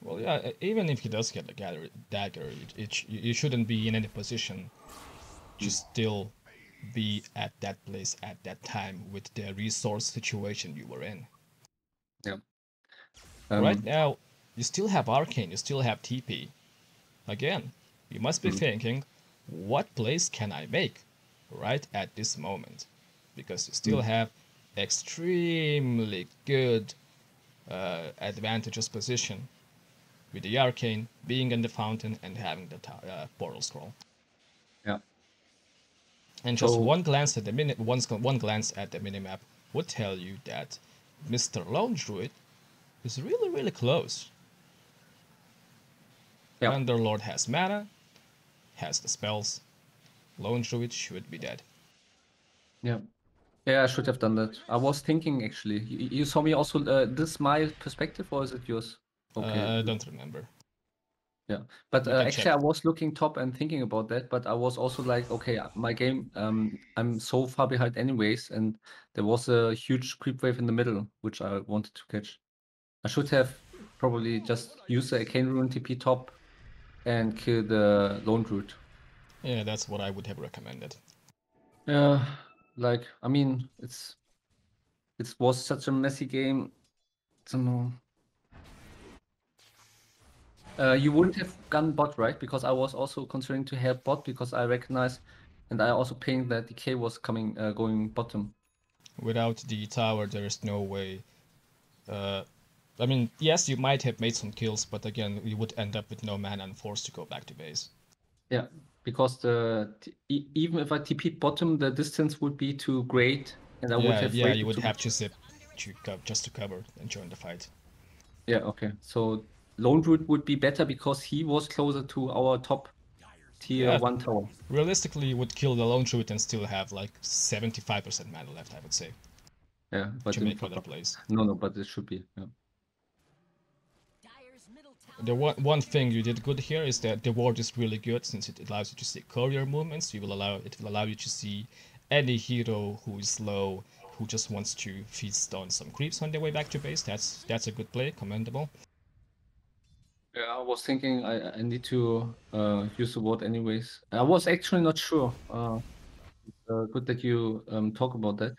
Well, yeah, even if he does get a gather- dagger, it, it, you shouldn't be in any position to still be at that place at that time with the resource situation you were in. Um, right now, you still have Arcane, you still have TP. Again, you must be Mhm. thinking, what plays can I make right at this moment? Because you still have extremely good uh, advantageous position with the Arcane being in the fountain and having the uh, portal scroll. Yeah. And just So- one glance at the minute, one, one glance at the minimap would tell you that Mr. Lone Druid is really, really close. Yeah. Underlord has mana, has the spells. Lone Druid should be dead. Yeah. Yeah, I should have done that. I was thinking actually. You, you saw me also. Uh, this my perspective or is it yours? Uh, I don't remember. Yeah, but uh, actually, check. I was looking top and thinking about that, but I was also like, okay, my game, um, I'm so far behind anyways, and there was a huge creep wave in the middle, which I wanted to catch. I should have probably just used the Arcane Rune TP top and kill the Lone Druid. Yeah, that's what I would have recommended. Yeah, like, I mean, it's it was such a messy game. I don't know. Uh, you wouldn't have gone bot, right? Because I was also considering to help bot because I recognize, and I also pinged that DK was coming, uh, going bottom. Without the tower, there is no way. Uh, I mean, yes, you might have made some kills, but again, you would end up with no mana and forced to go back to base. Yeah, because the t- even if I TP bottom, the distance would be too great, and I would have yeah, you would have to zip to just to cover and join the fight. Yeah, okay. So Lone Druid would be better because he was closer to our top tier Yeah. one tower. Realistically, you would kill the Lone Druid and still have like 75% mana left, I would say, Yeah, but to make other plays. no, no, but it should be. Yeah. The one, one thing you did good here is that the ward is really good since it allows you to see courier movements. You will allow it will allow you to see any hero who is low who just wants to feast on some creeps on their way back to base. That's that's a good play, commendable. Yeah, I was thinking I, I need to uh, use the word anyways. I was actually not sure. Uh, uh, good that you um, talk about that.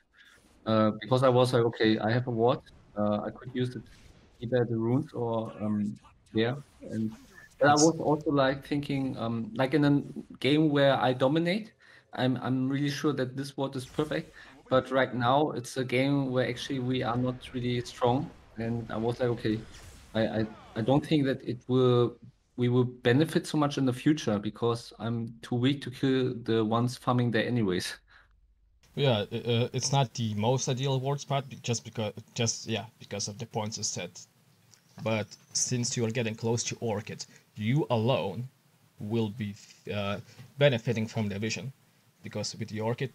Uh, because I was like, okay, I have a ward. Uh, I could use it either the runes or um, there. And I was also like thinking, um, like in a game where I dominate, I'm I'm really sure that this ward is perfect. But right now, it's a game where actually we are not really strong. And I was like, okay, I, I, I don't think that it will we will benefit so much in the future because I'm too weak to kill the ones farming there anyways. Yeah, uh, uh, it's not the most ideal ward spot just because just yeah because of the points you set. But since you are getting close to Orchid, you alone will be uh, benefiting from the vision, because with the Orchid,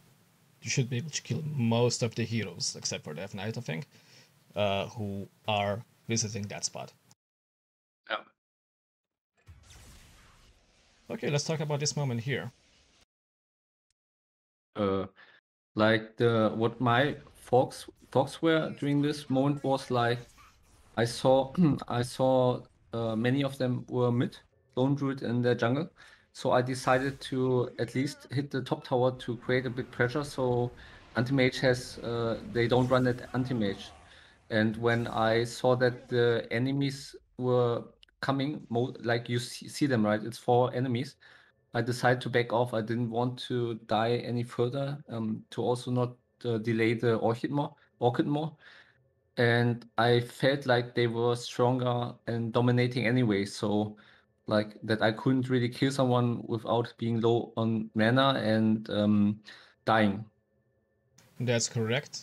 you should be able to kill most of the heroes except for Death Knight, I think, uh, who are visiting that spot. Okay, let's talk about this moment here. uh, like the what my thoughts thoughts were during this moment was like I saw I saw uh, many of them were mid lone druid in the jungle, so I decided to at least hit the top tower to create a bit pressure. So anti-mage has uh, they don't run at anti-mage, and when I saw that the enemies were coming, like you see, see them right, it's four enemies. I decided to back off. I didn't want to die any further, um, to also not uh, delay the orchid more, orchid more. And I felt like they were stronger and dominating anyway. So, like that, I couldn't really kill someone without being low on mana and um, dying. That's correct.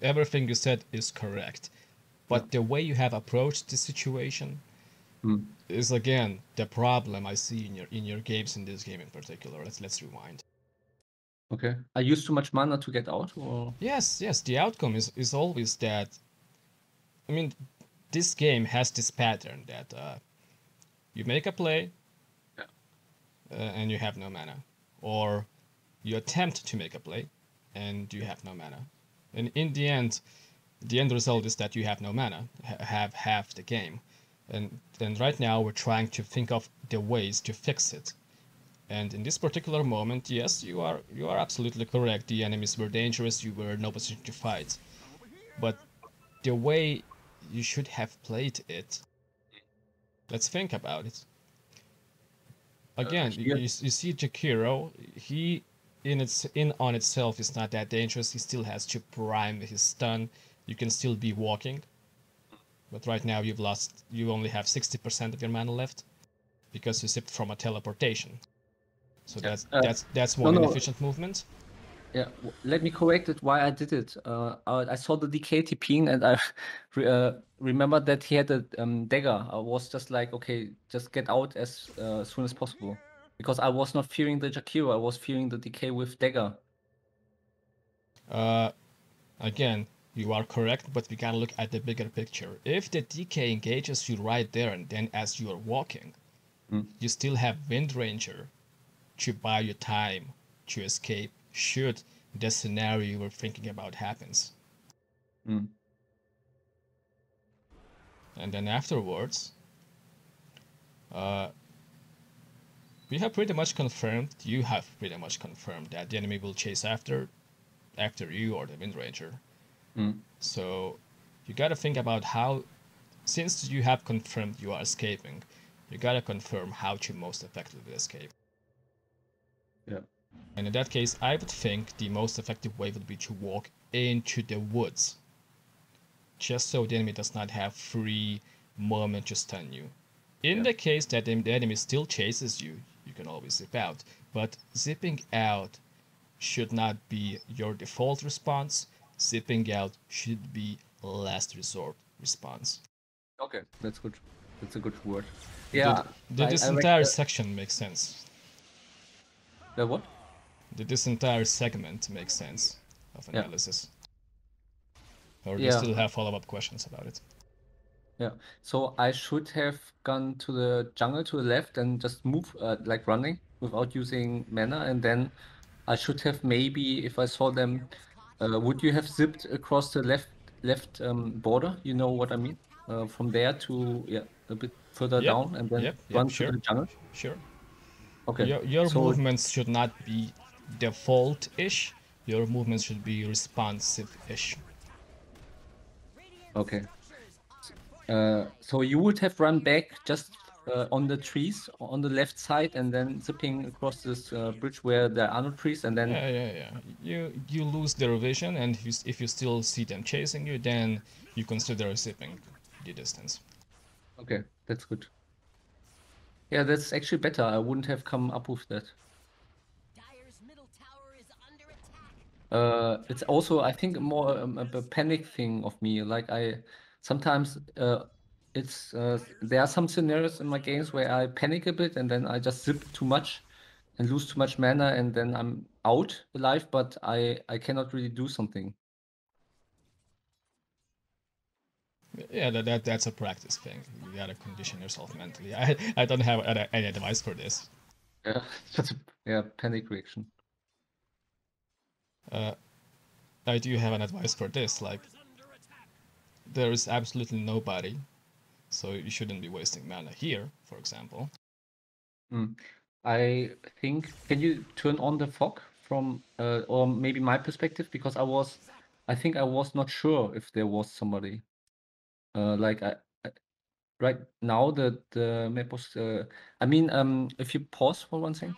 Everything you said is correct. But the way you have approached the situation Hmm. is again the problem I see in your in your games in this game in particular. Let's let's rewind. Okay. I use too much mana to get out, or Yes, yes, the outcome is is always that I mean this game has this pattern that uh, you make a play Yeah. uh, and you have no mana. Or you attempt to make a play and you have no mana. And in the end, the end result is that you have no mana, ha- have half the game. And and right now we're trying to think of the ways to fix it. And in this particular moment, yes, you are you are absolutely correct. The enemies were dangerous. You were in no position to fight. But the way you should have played it, let's think about it. Again, uh, you, yeah. you, you see Jakiro. He in its in on itself is not that dangerous. He still has to prime his stun. You can still be walking. But right now you've lost. You only have sixty percent of your mana left because you zipped from a teleportation. So Yeah, that's uh, that's that's one no, no. inefficient movement. Yeah, let me correct it why I did it. Uh, I, I saw the DK TPing and I re- uh, remembered that he had a um, dagger. I was just like, okay, just get out as uh, soon as possible. Because I was not fearing the Jakiro, I was fearing the DK with dagger. Uh, again, you are correct, but we gotta look at the bigger picture. If the DK engages you right there and then as you are walking, Mm. you still have Wind Ranger to buy you time to escape should the scenario you were thinking about happens. Mm. And then afterwards, uh, we have pretty much confirmed, you have pretty much confirmed that the enemy will chase after after you or the Wind Ranger. Mm. So you gotta think about how, since you have confirmed you are escaping, you gotta confirm how to most effectively escape. Yeah. And in that case, I would think the most effective way would be to walk into the woods. Just so the enemy does not have free moment to stun you. In Yeah. the case that the enemy still chases you, you can always zip out. But zipping out should not be your default response. Zipping out should be last resort response. Okay, that's good. That's a good word. Yeah. Did, did I- this I read entire the- section make sense? the what? Did this entire segment make sense of analysis. Yeah. analysis? Or do you still have follow-up questions about it? Yeah. So I should have gone to the jungle to the left and just move uh, like running without using mana, and then I should have maybe, if I saw them, uh, would you have zipped across the left left um, border? You know what I mean? Uh, from there to yeah, a bit further Yep, down, and then yep, yep, run sure. to the jungle. Sure. Okay. Your, your so movements should not be default-ish. Your movements should be responsive-ish. okay. Uh, so you would have run back just uh, on the trees on the left side, and then zipping across this uh, bridge where there are no trees, and then Yeah, yeah, yeah. You you lose their vision, and if you, if you still see them chasing you, then you consider zipping the distance. Okay, that's good. Yeah, that's actually better. I wouldn't have come up with that. Dire's middle tower is under attack. Uh, it's also, I think, more um, a, a panic thing of me. Like I sometimes, uh, it's uh, there are some scenarios in my games where I panic a bit and then I just zip too much and lose too much mana, and then I'm out alive, but I I cannot really do something. Yeah, that, that that's a practice thing. You gotta condition yourself mentally. I I don't have any, advice for this. Yeah, just a yeah panic reaction. Uh, I do have an advice for this. Like, there is absolutely nobody, so you shouldn't be wasting mana here, for example. Mm. I think, can you turn on the fog from, uh, or maybe my perspective? Because I was, I think I was not sure if there was somebody. Uh, like I, I right now the the map was. Uh, I mean, um, if you pause for one second,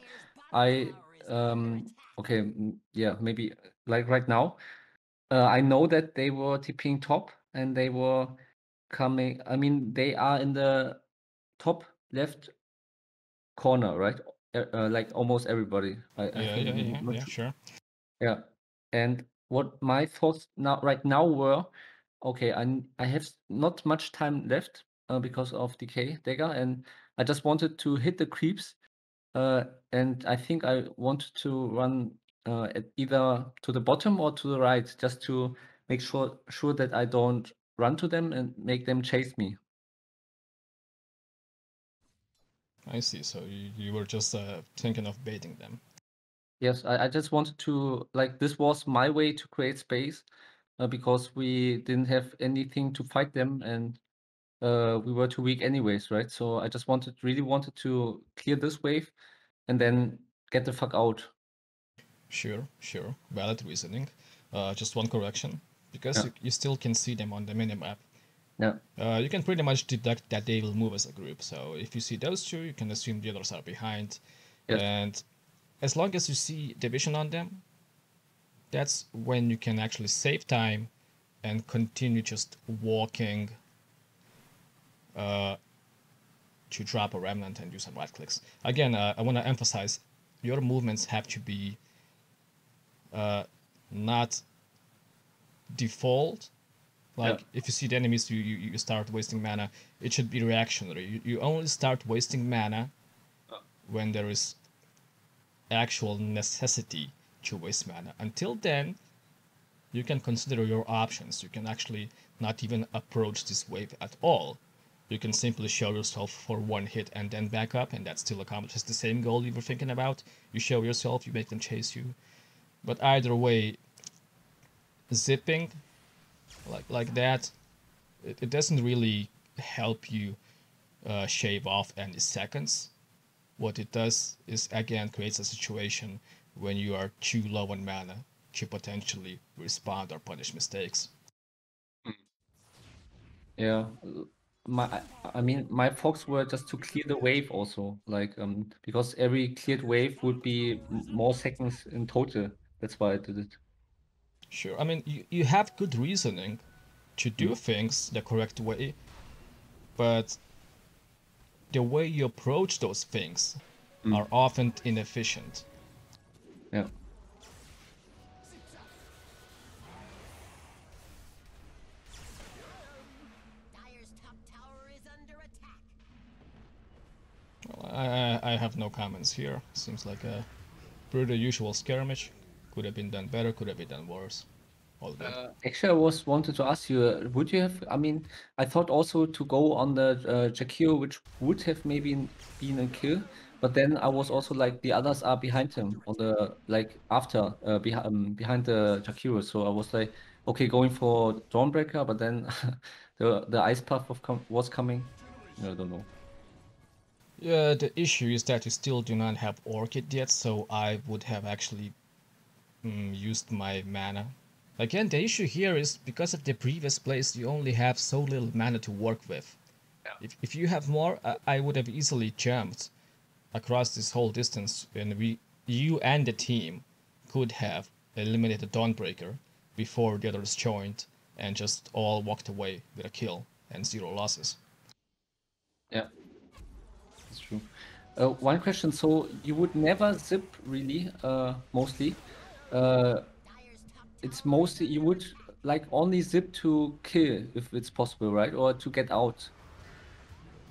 I um, okay, yeah, maybe like right now, uh, I know that they were TPing top and they were coming. I mean, they are in the top left corner, right? Uh, uh, like almost everybody. I, I Yeah, think yeah, yeah, not yeah, sure. yeah. And what my thoughts now, right now, were, okay, I I have not much time left uh, because of DK Dagger, and I just wanted to hit the creeps. Uh, and I think I wanted to run uh, at either to the bottom or to the right, just to make sure sure that I don't run to them and make them chase me. I see. So you, you were just uh, thinking of baiting them. Yes, I, I just wanted to like this was my way to create space uh, because we didn't have anything to fight them and uh, we were too weak anyways, right? So I just wanted really wanted to clear this wave and then get the fuck out. Sure, sure. Valid reasoning. Uh, just one correction. Because Yeah. you, you still can see them on the minimap. Yeah. Uh, you can pretty much deduct that they will move as a group. So if you see those two, you can assume the others are behind. Yes. And as long as you see division on them, that's when you can actually save time and continue just walking uh, to drop a remnant and do some right clicks. Again, uh, I want to emphasize your movements have to be uh, not default. Like Yeah. if you see the enemies, you, you, you start wasting mana. It should be reactionary. You, you only start wasting mana oh. when there is actual necessity to waste mana. Until then, you can consider your options. You can actually not even approach this wave at all. you can simply show yourself for one hit and then back up, and that still accomplishes the same goal you were thinking about. You show yourself, you make them chase you. But either way, zipping like like that, it, it doesn't really help you uh, shave off any seconds. What it does is again creates a situation when you are too low on mana to potentially respond or punish mistakes. Yeah, my I mean my fox were just to clear the wave also, like um because every cleared wave would be more seconds in total. That's why I did it. Sure, I mean you, you have good reasoning to do mm. things the correct way, but the way you approach those things mm. are often inefficient. Yeah. Dire's top tower is under attack. Well, I, I I have no comments here. Seems like a pretty usual skirmish. Could have been done better, could have been done worse. Uh, actually, I was wanted to ask you, uh, would you have? I mean, I thought also to go on the uh, Jakiro, which would have maybe been a kill, but then I was also like the others are behind him on the like after uh, behind um, behind the Jakiro, so I was like, okay, going for Dawnbreaker, but then the the Ice Path of com was coming. I don't know. Yeah, the issue is that you still do not have Orchid yet, so I would have actually mm, used my mana. Again, the issue here is because of the previous plays, you only have so little mana to work with. If, if you have more, I, I would have easily jumped across this whole distance, and we, you and the team could have eliminated Dawnbreaker before the others joined, and just all walked away with a kill and zero losses. Yeah, that's true. Uh, one question, so you would never zip really, uh, mostly. Uh, it's mostly you would like only zip to kill if it's possible, right? Or to get out.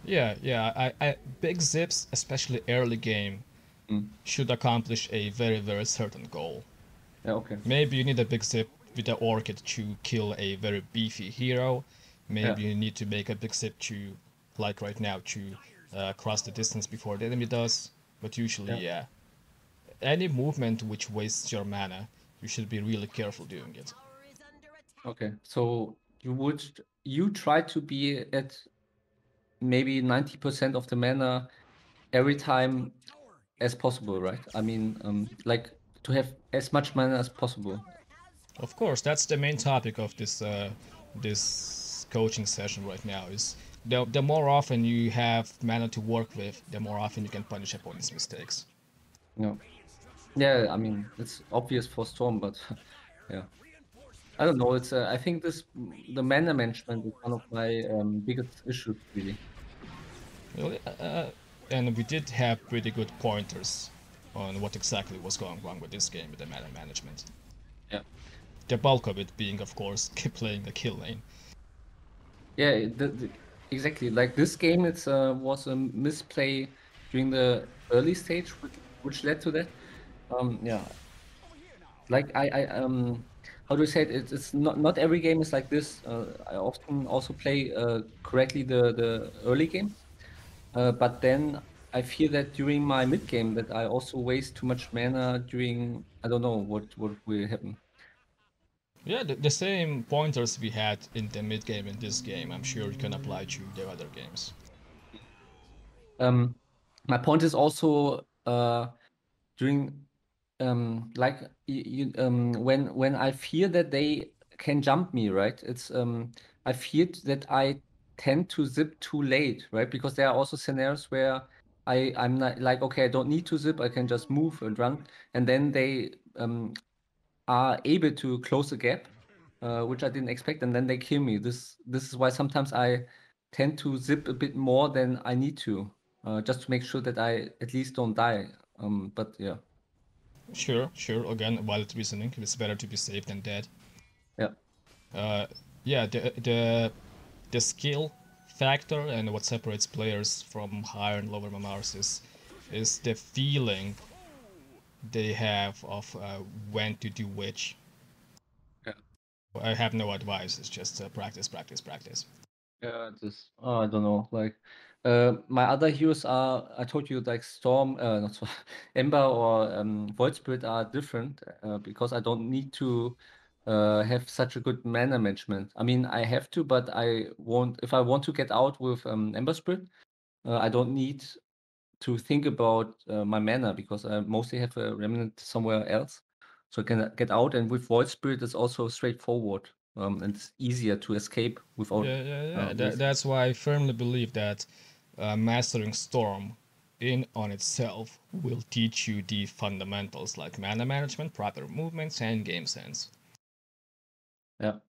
Yeah, yeah. I, I big zips, especially early game, Mm. should accomplish a very, very certain goal. Yeah, okay. Maybe you need a big zip with the orchid to kill a very beefy hero. Maybe Yeah. you need to make a big zip to, like right now, to uh, cross the distance before the enemy does. But usually, Yeah. yeah. Any movement which wastes your mana, you should be really careful doing it. tower is under attack. Okay. So you would you try to be at maybe 90% of the mana every time as possible, right? I mean, um, like to have as much mana as possible. Of course, that's the main topic of this uh, this coaching session right now. Is the the more often you have mana to work with, the more often you can punish opponents' mistakes. No. Yeah, I mean it's obvious for Storm, but yeah, I don't know. It's uh, I think this the mana management is one of my um, biggest issues really. Really, uh, and we did have pretty good pointers on what exactly was going wrong with this game with the mana management. Yeah. The bulk of it being, of course, keep playing the kill lane. Yeah, the, the, exactly. Like this game, it uh, was a misplay during the early stage, which, which led to that. Um, yeah. Like I, I um, how do you say it? It's, it's not not every game is like this. Uh, I often also play uh, correctly the the early game, uh, but then I feel that during my mid game that I also waste too much mana during I don't know what what will happen. Yeah, the, the same pointers we had in the mid game in this game, I'm sure you can apply to the other games. Um, my point is also uh, during um, like you, um, when when I fear that they can jump me, right? It's um, I feared that I tend to zip too late, right? Because there are also scenarios where I I'm not like okay, I don't need to zip, I can just move and run, and then they um, are able to close the gap, uh, which I didn't expect, and then they kill me. This this is why sometimes I tend to zip a bit more than I need to, uh, just to make sure that I at least don't die. Um, but yeah, Sure, sure. Again, valid reasoning. It's better to be safe than dead. yeah, Uh, yeah, the the the skill factor and what separates players from higher and lower MMRs is is the feeling they have of uh, when to do which. Yeah. I have no advice. It's just uh, practice, practice, practice. Yeah, this oh, I don't know. Like, uh, my other heroes are I told you like Storm, uh, not Storm, Ember or um, Void Spirit are different uh, because I don't need to uh, have such a good mana management. I mean, I have to, but I won't. If I want to get out with um, Ember Spirit, uh, I don't need to think about uh, my mana because I mostly have a remnant somewhere else, so I can get out. And with Void Spirit, it's also straightforward. Um, and it's easier to escape without. Yeah, yeah, yeah. That, that's why I firmly believe that uh, mastering Storm in on itself will teach you the fundamentals like mana management, proper movements, and game sense. Yeah.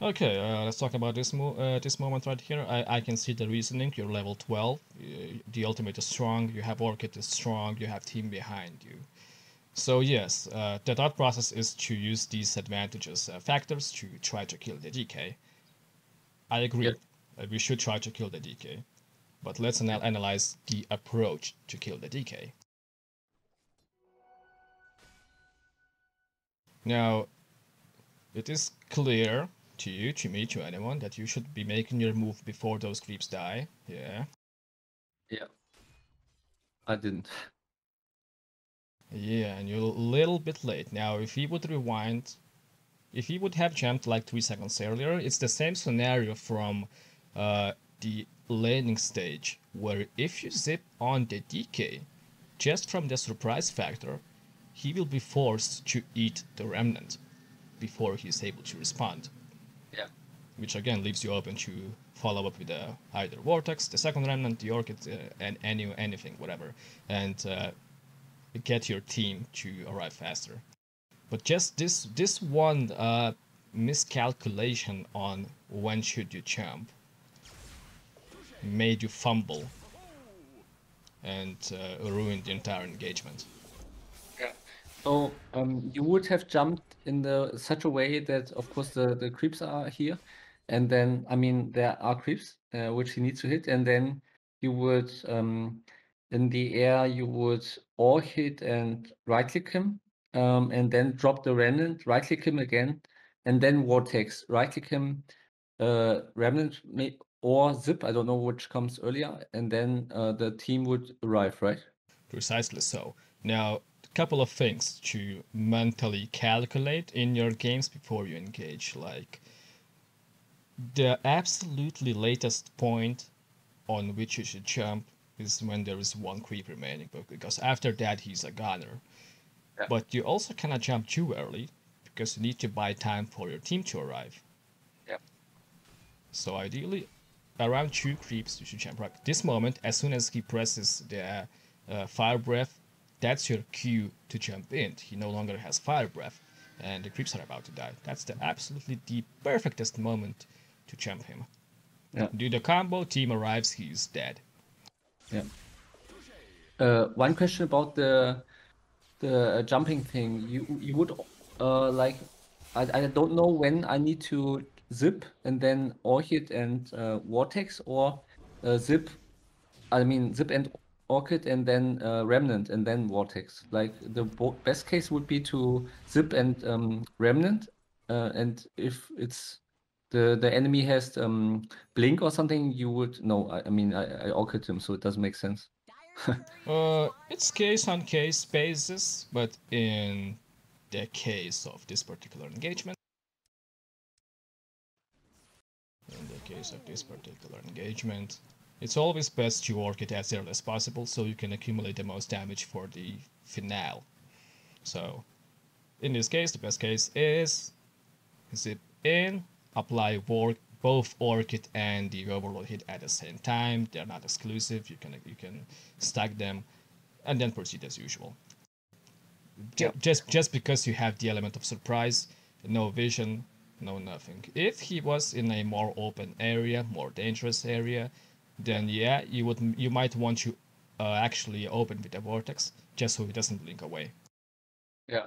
Okay, uh, let's talk about this mo- uh, this moment right here. I, I can see the reasoning. You're level 12. uh, The ultimate is strong. You have Orchid is strong. You have team behind you. So yes, uh, the thought process is to use these advantages uh, factors to try to kill the DK. I agree. Yeah. We should try to kill the DK, but let's anal- analyze the approach to kill the DK. Now, it is clear to you, to me, to anyone, that you should be making your move before those creeps die. Yeah. Yeah. I didn't. Yeah, and you're a little bit late. Now, if he would rewind, if he would have jumped like three seconds earlier, it's the same scenario from uh, the laning stage, where if you zip on the DK, just from the surprise factor, he will be forced to eat the remnant before he's able to respond. Yeah. Which again leaves you open to follow up with uh, either Vortex, the second remnant, the Orchid, uh, and any anything, whatever, and uh, get your team to arrive faster. But just this this one uh, miscalculation on when should you jump made you fumble and uh, ruined the entire engagement. Yeah. So um, you would have jumped in the such a way that, of course, the the creeps are here, and then I mean there are creeps uh, which he needs to hit, and then you would um, in the air you would or hit and right click him, um, and then drop the remnant, right click him again, and then vortex, right click him, uh, remnant or zip. I don't know which comes earlier, and then uh, the team would arrive, right? Precisely so. Now, a couple of things to mentally calculate in your games before you engage. Like, the absolutely latest point on which you should jump is when there is one creep remaining, because after that he's a gunner. Yeah. But you also cannot jump too early because you need to buy time for your team to arrive. Yeah. So ideally, around two creeps you should jump right. This moment, as soon as he presses the uh, fire breath, that's your cue to jump in. He no longer has fire breath, and the creeps are about to die. That's the absolutely the perfectest moment to jump him. Yeah. Do the combo, team arrives, he's dead. Yeah. Uh, one question about the the uh, jumping thing. You you would uh like I I don't know when I need to zip and then orchid and uh, vortex or uh, zip. I mean zip and orchid and then uh, remnant and then vortex. Like the best case would be to zip and um, remnant. Uh, and if it's the the enemy has um blink or something, you would no. I, I mean I, I orchid him, so it doesn't make sense. Uh, it's case on case basis, but in the case of this particular engagement, case of this particular engagement, it's always best to work it as early as possible so you can accumulate the most damage for the finale. So, in this case, the best case is zip in, apply work both orchid and the overload hit at the same time. They're not exclusive. You can you can stack them, and then proceed as usual. Yeah. Just just because you have the element of surprise, no vision, no nothing. If he was in a more open area, more dangerous area, then yeah, you would you might want to uh, actually open with the vortex just so he doesn't blink away. Yeah.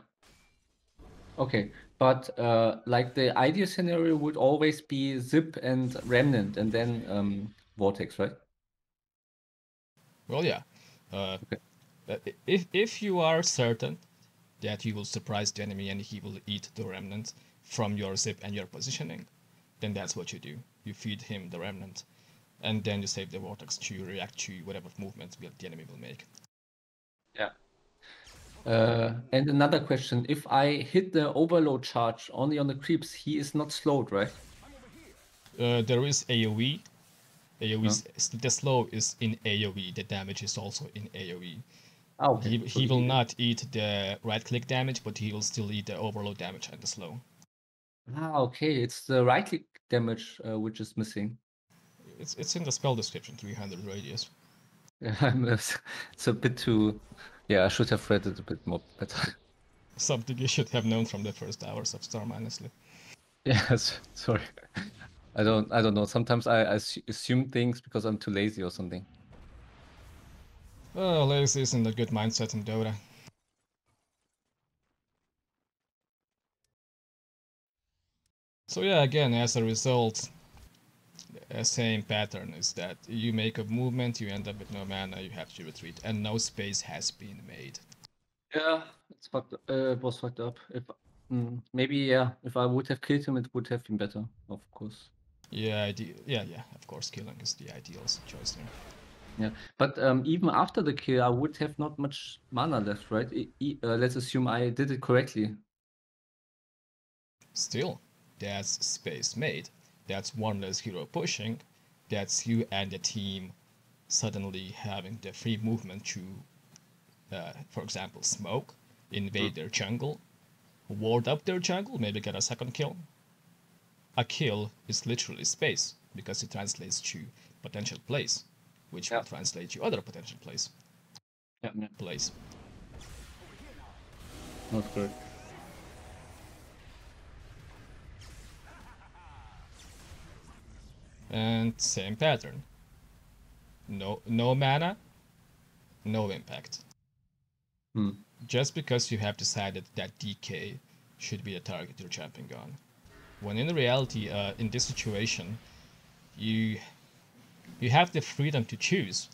Okay, but uh, like the ideal scenario would always be zip and remnant and then um, vortex, right? Well, yeah. Uh, Okay. if if you are certain that you will surprise the enemy and he will eat the remnant from your zip and your positioning, then that's what you do. You feed him the remnant, and then you save the vortex to react to whatever movement the enemy will make. Yeah. Uh, and another question: If I hit the overload charge only on the creeps, he is not slowed, right? Uh, there is AOE. AOE is, the slow is in AOE. The damage is also in AOE. Ah, okay. He, So he will not eat the right click damage, but he will still eat the overload damage and the slow. Ah, okay. It's the right click damage uh, which is missing. It's it's in the spell description, 300 radius. Yeah, it's a bit too. Yeah, I should have read it a bit more better. Something you should have known from the first hours of Storm, honestly. Yes, sorry. I don't. I don't know. Sometimes I, I assume things because I'm too lazy or something. Oh, lazy isn't a good mindset in Dota. So yeah, again, as a result, a same pattern is that you make a movement, you end up with no mana, you have to retreat, and no space has been made. Yeah, it's fucked. up- Uh, it was fucked up. If mm, maybe yeah, if I would have killed him, it would have been better. Of course. Yeah, yeah, yeah. Of course, killing is the ideal choice here. Yeah, but um, even after the kill, I would have not much mana left, right? I- I- uh, let's assume I did it correctly. Still, that's space made. That's one less hero pushing. That's you and the team suddenly having the free movement to, uh, for example, smoke, invade their jungle, ward up their jungle, maybe get a second kill. A kill is literally space because it translates to potential place, which Yeah. will translate to other potential place. Yeah, yeah. Plays. Not good. And same pattern. No no mana, no impact. Hmm. Just because you have decided that DK should be the target you're jumping on. When in reality, uh, in this situation, you you have the freedom to choose.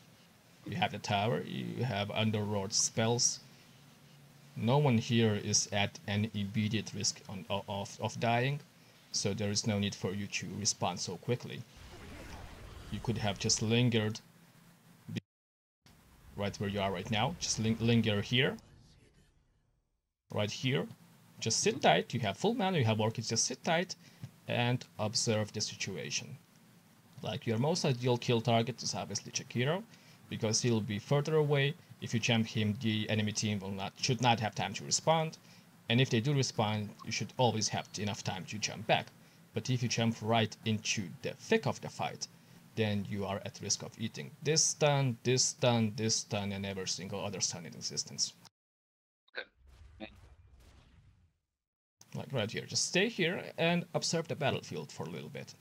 You have the tower, you have underlord spells. No one here is at an immediate risk on, of, of dying, so there is no need for you to respond so quickly. You could have just lingered right where you are right now. Just ling- linger here, right here. Just sit tight. You have full mana, you have orchids. Just sit tight and observe the situation. Like your most ideal kill target is obviously Jakiro, because he'll be further away. If you jump him, the enemy team will not should not have time to respond. And if they do respond, you should always have enough time to jump back. But if you jump right into the thick of the fight, then you are at risk of eating this stun, this stun, this stun, and every single other stun in existence. Okay. Like right here, just stay here and observe the battlefield for a little bit.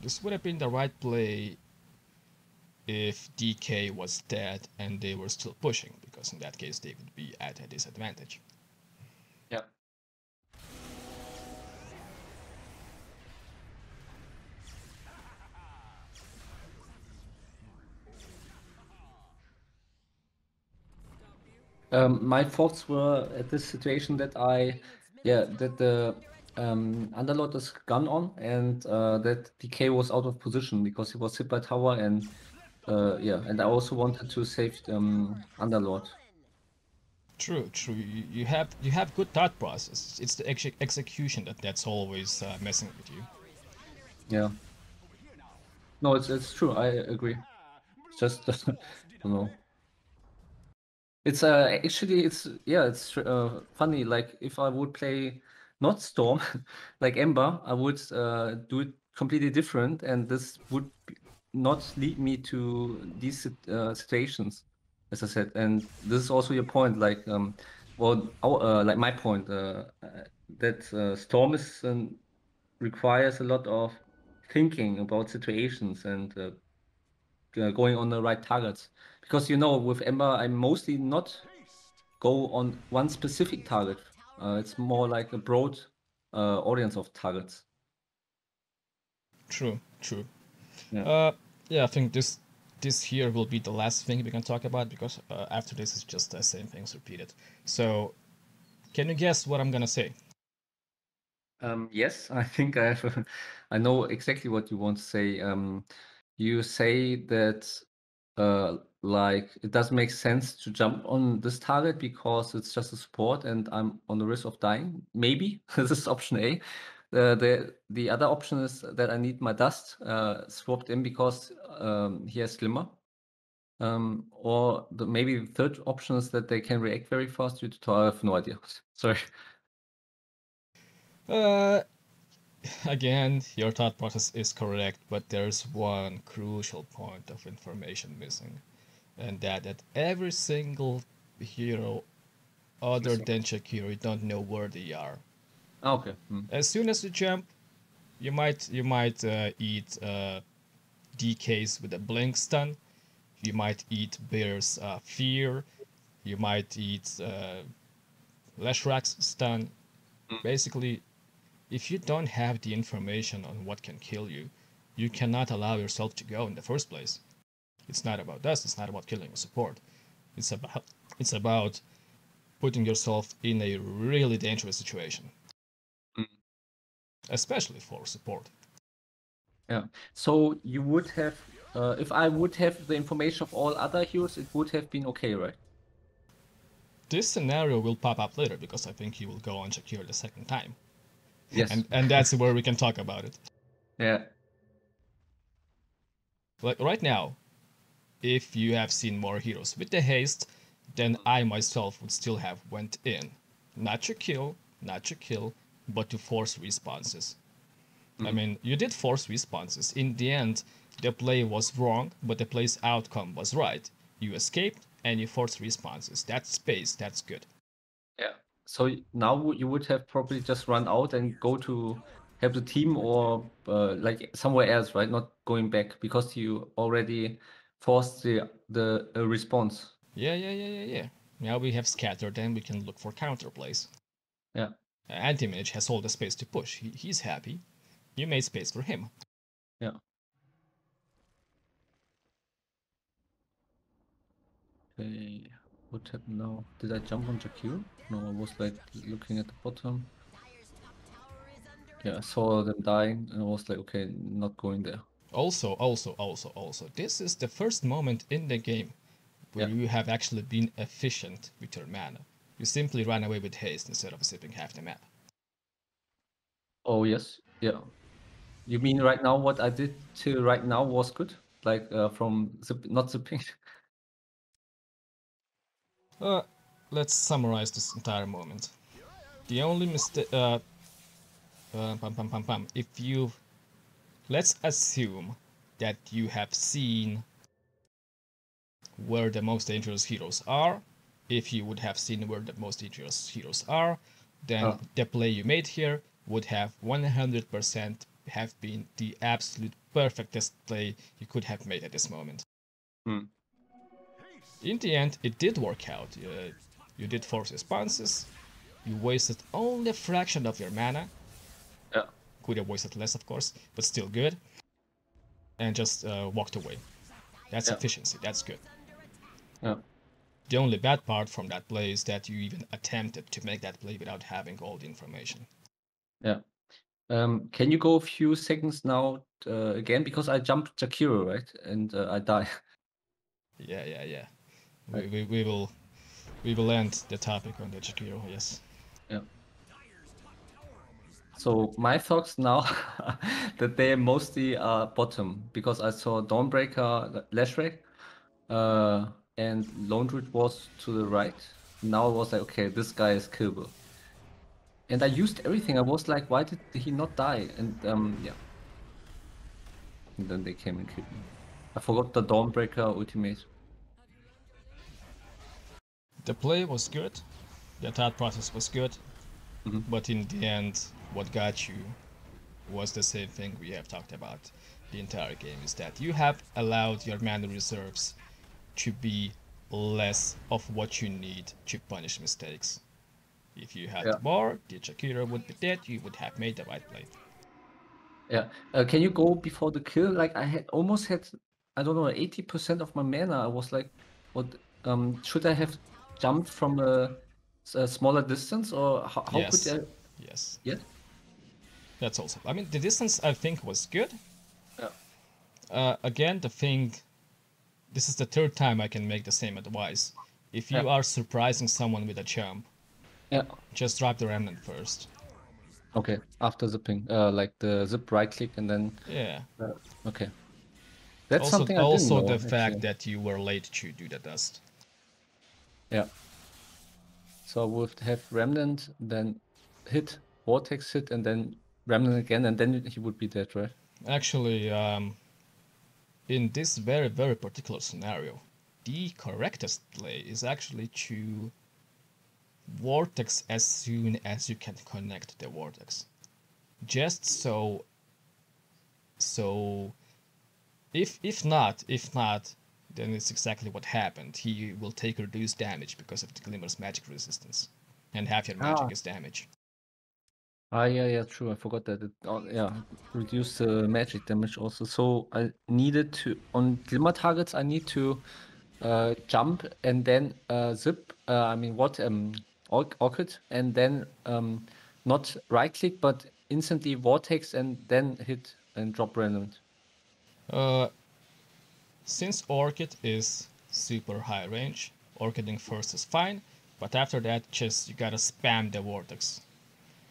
This would have been the right play if DK was dead and they were still pushing, because in that case they would be at a disadvantage. Yeah. Um, my thoughts were at this situation that I, yeah, that the um, Underlord is gone on and uh, that DK was out of position because he was hit by tower and uh, yeah, and I also wanted to save um, Underlord. True, true. You, you have you have good thought process. It's the ex- execution that that's always uh, messing with you. Yeah. No, it's it's true. I agree. It's just I don't know. It's uh actually it's yeah it's uh, funny. Like if I would play not Storm, like Ember, I would uh, do it completely different, and this would be- not lead me to these uh, situations, as I said. And this is also your point. Like um, well, our, uh, like my point uh, uh, that uh, Storm is um, requires a lot of thinking about situations and uh, uh, going on the right targets. Because you know, with Ember, I mostly not go on one specific target. Uh, it's more like a broad uh, audience of targets. True, true. Yeah. Yeah, I think this this here will be the last thing we can talk about because uh, after this is just the same things repeated. So, can you guess what I'm gonna say? Um, yes, I think I have. a- I know exactly what you want to say. Um, you say that uh, like it doesn't make sense to jump on this target because it's just a support and I'm on the risk of dying. Maybe this is option A. Uh, the the other option is that I need my dust uh, swapped in because um, he has Glimmer. Um, or the, maybe the third option is that they can react very fast due to I have no idea. Sorry. Uh, again, your thought process is correct, but there's one crucial point of information missing, and that that every single hero other than Jakiro you don't know where they are. Ah, Okay. Hmm. As soon as you jump, you might you might uh, eat uh, DKs with a blink stun. You might eat Bear's uh, fear. You might eat uh, stun. Basically, if you don't have the information on what can kill you, you cannot allow yourself to go in the first place. It's not about us. It's not about killing a support. It's about it's about putting yourself in a really dangerous situation especially for support. Yeah. So you would have, uh, if I would have the information of all other heroes, it would have been okay, right? This scenario will pop up later because I think you will go on Shakir the second time, Yes. and and that's where we can talk about it. yeah. Like right now, if you have seen more heroes with the haste, then I myself would still have went in, not your kill, not your kill, but to force responses. I mean, you did force responses. In the end, the play was wrong, but the play's outcome was right. You escaped and you forced responses. That's space. That's good. Yeah. So now you would have probably just run out and go to have the team or uh, like somewhere else, right? Not going back because you already forced the the uh, response. Yeah, yeah, yeah, yeah, yeah. Now we have scattered and we can look for counterplays. Yeah. Uh, Anti-Mage has all the space to push. He, he's happy. You made space for him. Yeah. Okay. What happened now? Did I jump on Jakir? No, I was like looking at the bottom. Dire's top tower is under Yeah, I saw them dying and I was like, okay, not going there. Also, also, also, also, this is the first moment in the game where Yeah. you have actually been efficient with your mana. You simply ran away with haste instead of zipping half the map. Oh yes, yeah. You mean right now what I did till right now was good? Like uh, from zip, not zipping? Uh, let's summarize this entire moment. The only mistake, uh, uh, pam, pam, pam, pam. If you, let's assume that you have seen where the most dangerous heroes are. If you would have seen where the most dangerous heroes are, then Oh. the play you made here would have 100% have been the absolute perfectest play you could have made at this moment. Hmm. In the end, it did work out. Uh, you did force responses. You wasted only a fraction of your mana. Yeah. Could have wasted less, of course, but still good. And just uh, walked away. That's Yeah. efficiency. That's good. Yeah. The only bad part from that play is that you even attempted to make that play without having all the information. Yeah. Um, can you go a few seconds now uh, again because I jumped Jakiro, right? And uh, I die. Yeah, yeah, yeah. We, Right. we, we will we will end the topic on the Jakiro, yes. Yeah. So my thoughts now that they mostly are bottom because I saw Dawnbreaker, Leshrac, uh, and Lone was to the right. Now I was like, okay, this guy is killable. And I used everything. I was like, why did he not die? And um, yeah. And then they came and killed me. I forgot the Dawnbreaker ultimate. The play was good, the thought process was good, Mhm. but in the end, what got you was the same thing we have talked about the entire game is that you have allowed your mana reserves to be less of what you need to punish mistakes. If you had Yeah. more, the Jakiro would be dead, you would have made the right play. Yeah. Uh, can you go before the kill? Like I had almost had I don't know, 80% of my mana. I was like, what? Um, should I have jumped from a, a smaller distance, or how, how yes. could I? Yes. Yeah. That's also. I mean, the distance I think was good. Yeah. Uh, again, the thing. This is the third time I can make the same advice. If you Yeah. are surprising someone with a jump, Yeah. just drop the remnant first. Okay. After zipping, uh, like the zip right click and then. Yeah. Okay. That's also, something I also didn't know, the fact that you were late to do the dust. Yeah. So I would have remnant, then hit, vortex hit, and then remnant again, and then he would be dead, right? Actually, um, in this very, very particular scenario, the correctest play is actually to vortex as soon as you can connect the vortex. Just so, so, if if not, if not, then it's exactly what happened. He will take reduced damage because of the Glimmer's magic resistance, and half your magic Ah. is damage. Ah, yeah, yeah, true. I forgot that. It, oh, yeah, reduce the magic damage also. So I needed to on glimmer targets. I need to uh, jump and then uh, zip. Uh, I mean, what um, orchid, and then um, not right click, but instantly vortex and then hit and drop remnant. Uh, since Orchid is super high range, Orchiding first is fine, but after that, just you gotta spam the Vortex.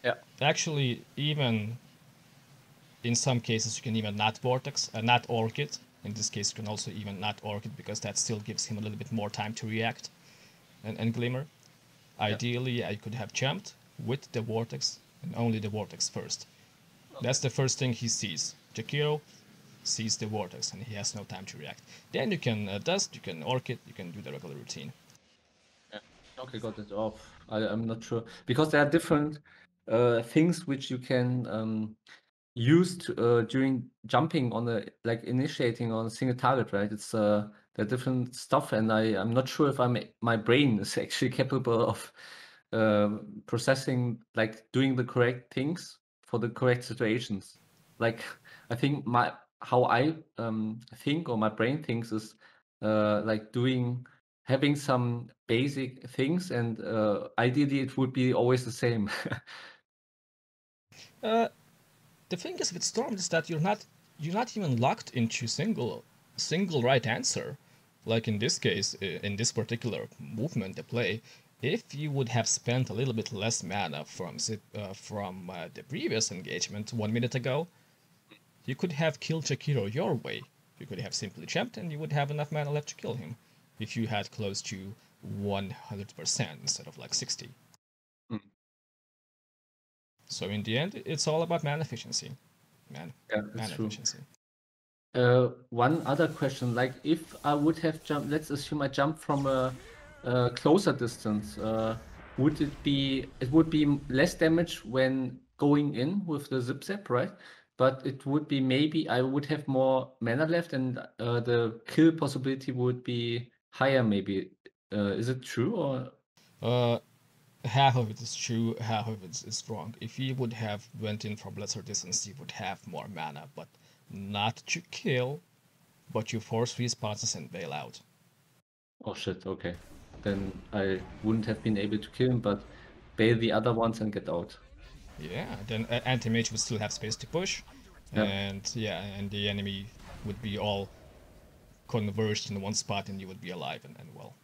Yeah. Actually, even in some cases, you can even not Vortex, uh, not Orchid. In this case, you can also even not Orchid because that still gives him a little bit more time to react and, and Glimmer. Ideally, I could have jumped with the Vortex and only the Vortex first. That's the first thing he sees. Jakiro sees the vortex and he has no time to react. Then you can uh, dust, you can orchid, you can do the regular routine. Okay, got it off. I, I'm not sure because there are different uh, things which you can um, use to, uh, during jumping on a like initiating on a single target, right? It's uh, are different stuff, and I I'm not sure if I'm my brain is actually capable of uh, processing like doing the correct things for the correct situations. Like I think my how I um, think or my brain thinks is uh, like doing having some basic things and uh, ideally it would be always the same Uh, the thing is with Storm is that you're not you're not even locked into single single right answer. Like in this case, uh, in this particular movement, the play, if you would have spent a little bit less mana from uh, from uh, the previous engagement one minute ago, you could have killed Jakiro your way. You could have simply jumped and you would have enough mana left to kill him if you had close to 100% instead of like 60. So in the end, it's all about mana efficiency. Man, yeah mana efficiency. uh, one other question like if i would have jumped let's assume i jumped from a, a closer distance uh, would it be it would be less damage when going in with the zip zap right but it would be maybe i would have more mana left and uh, the kill possibility would be higher maybe uh, is it true or Uh, half of it is true, half of it is wrong. If you would have went in from lesser distance, you would have more mana, but not to kill, but you force responses and bail out. Oh shit, okay. Then I wouldn't have been able to kill him, but bail the other ones and get out. Yeah, then uh, anti-mage would still have space to push, Yeah. and yeah, and the enemy would be all converged in one spot, and you would be alive and, and well.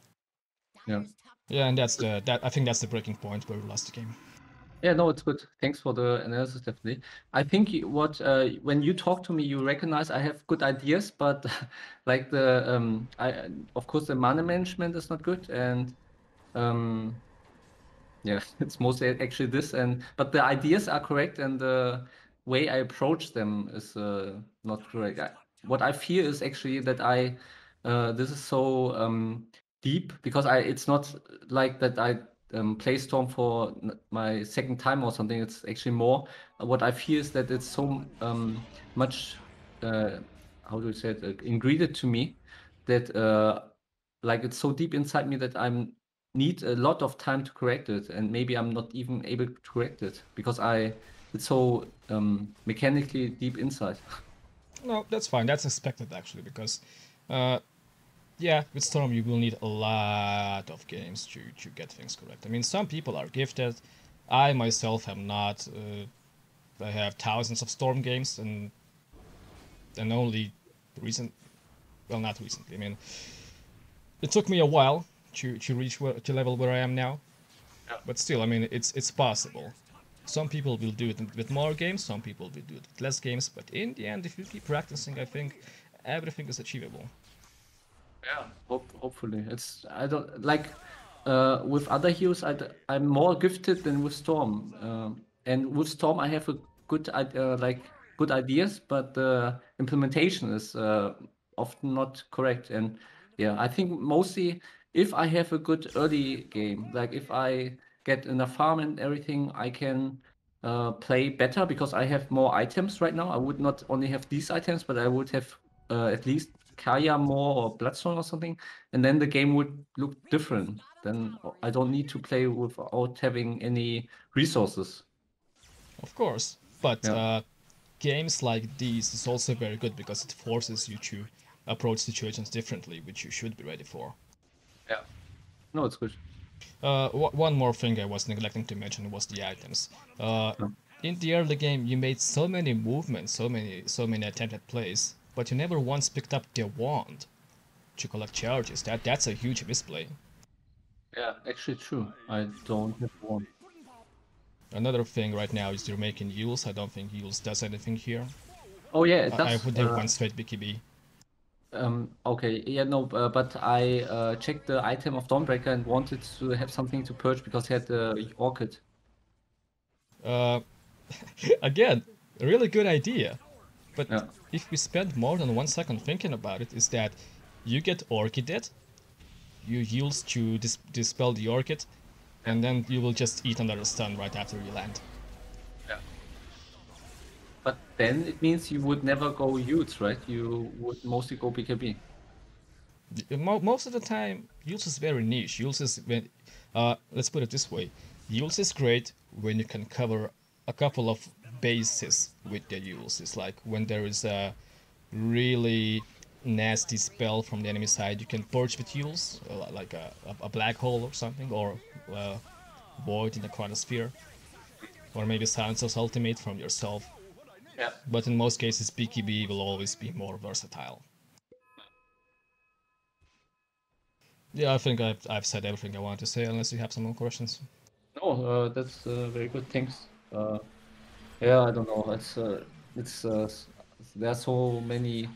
Yeah. Yeah, and that's the that I think that's the breaking point where we lost the game. Yeah, no, it's good. Thanks for the analysis, definitely. I think what uh, when you talk to me, you recognize I have good ideas, but like the um, I of course the mana management is not good, and um, yeah, it's mostly actually this, and but the ideas are correct, and the way I approach them is uh, not correct. I, what I fear is actually that I uh, this is so um, deep because I it's not like that I um, play Storm for my second time or something. It's actually more. What I feel is that it's so um, much. Uh, how do you say it? Uh, to me that uh, like it's so deep inside me that I'm need a lot of time to correct it, and maybe I'm not even able to correct it because I it's so um, mechanically deep inside. No, that's fine. That's expected actually because Uh, yeah, with Storm you will need a lot of games to, to get things correct. I mean, some people are gifted. I myself am not. Uh, I have thousands of Storm games and and only recent, well, not recently. I mean, it took me a while to to reach where, to level where I am now, Yeah. but still, I mean, it's it's possible. Some people will do it with more games, some people will do it with less games, but in the end, if you keep practicing, I think everything is achievable. Yeah, hope, hopefully. It's I don't like uh, with other heroes. I I'm more gifted than with Storm, um, and with Storm I have a good uh, like good ideas, but the implementation is uh, often not correct. And yeah, I think mostly if I have a good early game, like if I get enough farm and everything, I can uh, play better because I have more items right now. I would not only have these items, but I would have uh, at least Kaya more or Bloodstone or something, and then the game would look different. Then I don't need to play without having any resources. Of course, but Yeah. uh, games like these is also very good because it forces you to approach situations differently, which you should be ready for. Yeah. No, it's good. Uh, one more thing I was neglecting to mention was the items. Uh, in the early game, you made so many movements, so many, so many attempted plays, but you never once picked up the wand to collect charges. That that's a huge misplay. Yeah, actually true. I don't have one. Another thing right now is you're making Eul's. I don't think Eul's does anything here. Oh yeah, it I, does. I would have uh, went straight BKB. Um, okay, yeah, no, uh, but I uh, checked the item of Dawnbreaker and wanted to have something to purge because I had the Orchid. Uh, again, a really good idea. But Yeah. if we spend more than one second thinking about it, is that you get Orchided, you use to dis- dispel the Orchid, and then you will just eat another stun right after you land. Yeah. But then it means you would never go Eul's, right? You would mostly go BKB. Most of the time, Eul's is very niche. Eul's is when, uh, let's put it this way: Eul's is great when you can cover a couple of bases with the Eul's. It's like when there is a really nasty spell from the enemy side, you can purge with Eul's, uh, like a, a, black hole or something, or uh, void in the chronosphere, or maybe Silencer's ultimate from yourself. Yeah. But in most cases, BKB will always be more versatile. Yeah, I think I've, I've said everything I wanted to say, unless you have some more questions. No, uh, that's uh, very good. Thanks. Uh, yeah, I don't know. It's uh, it's uh, there are so many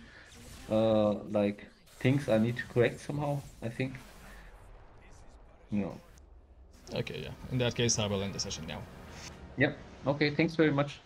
uh, like things I need to correct somehow. I think. No. Okay, yeah. In that case, I will end the session now. Yep. Okay. Thanks very much.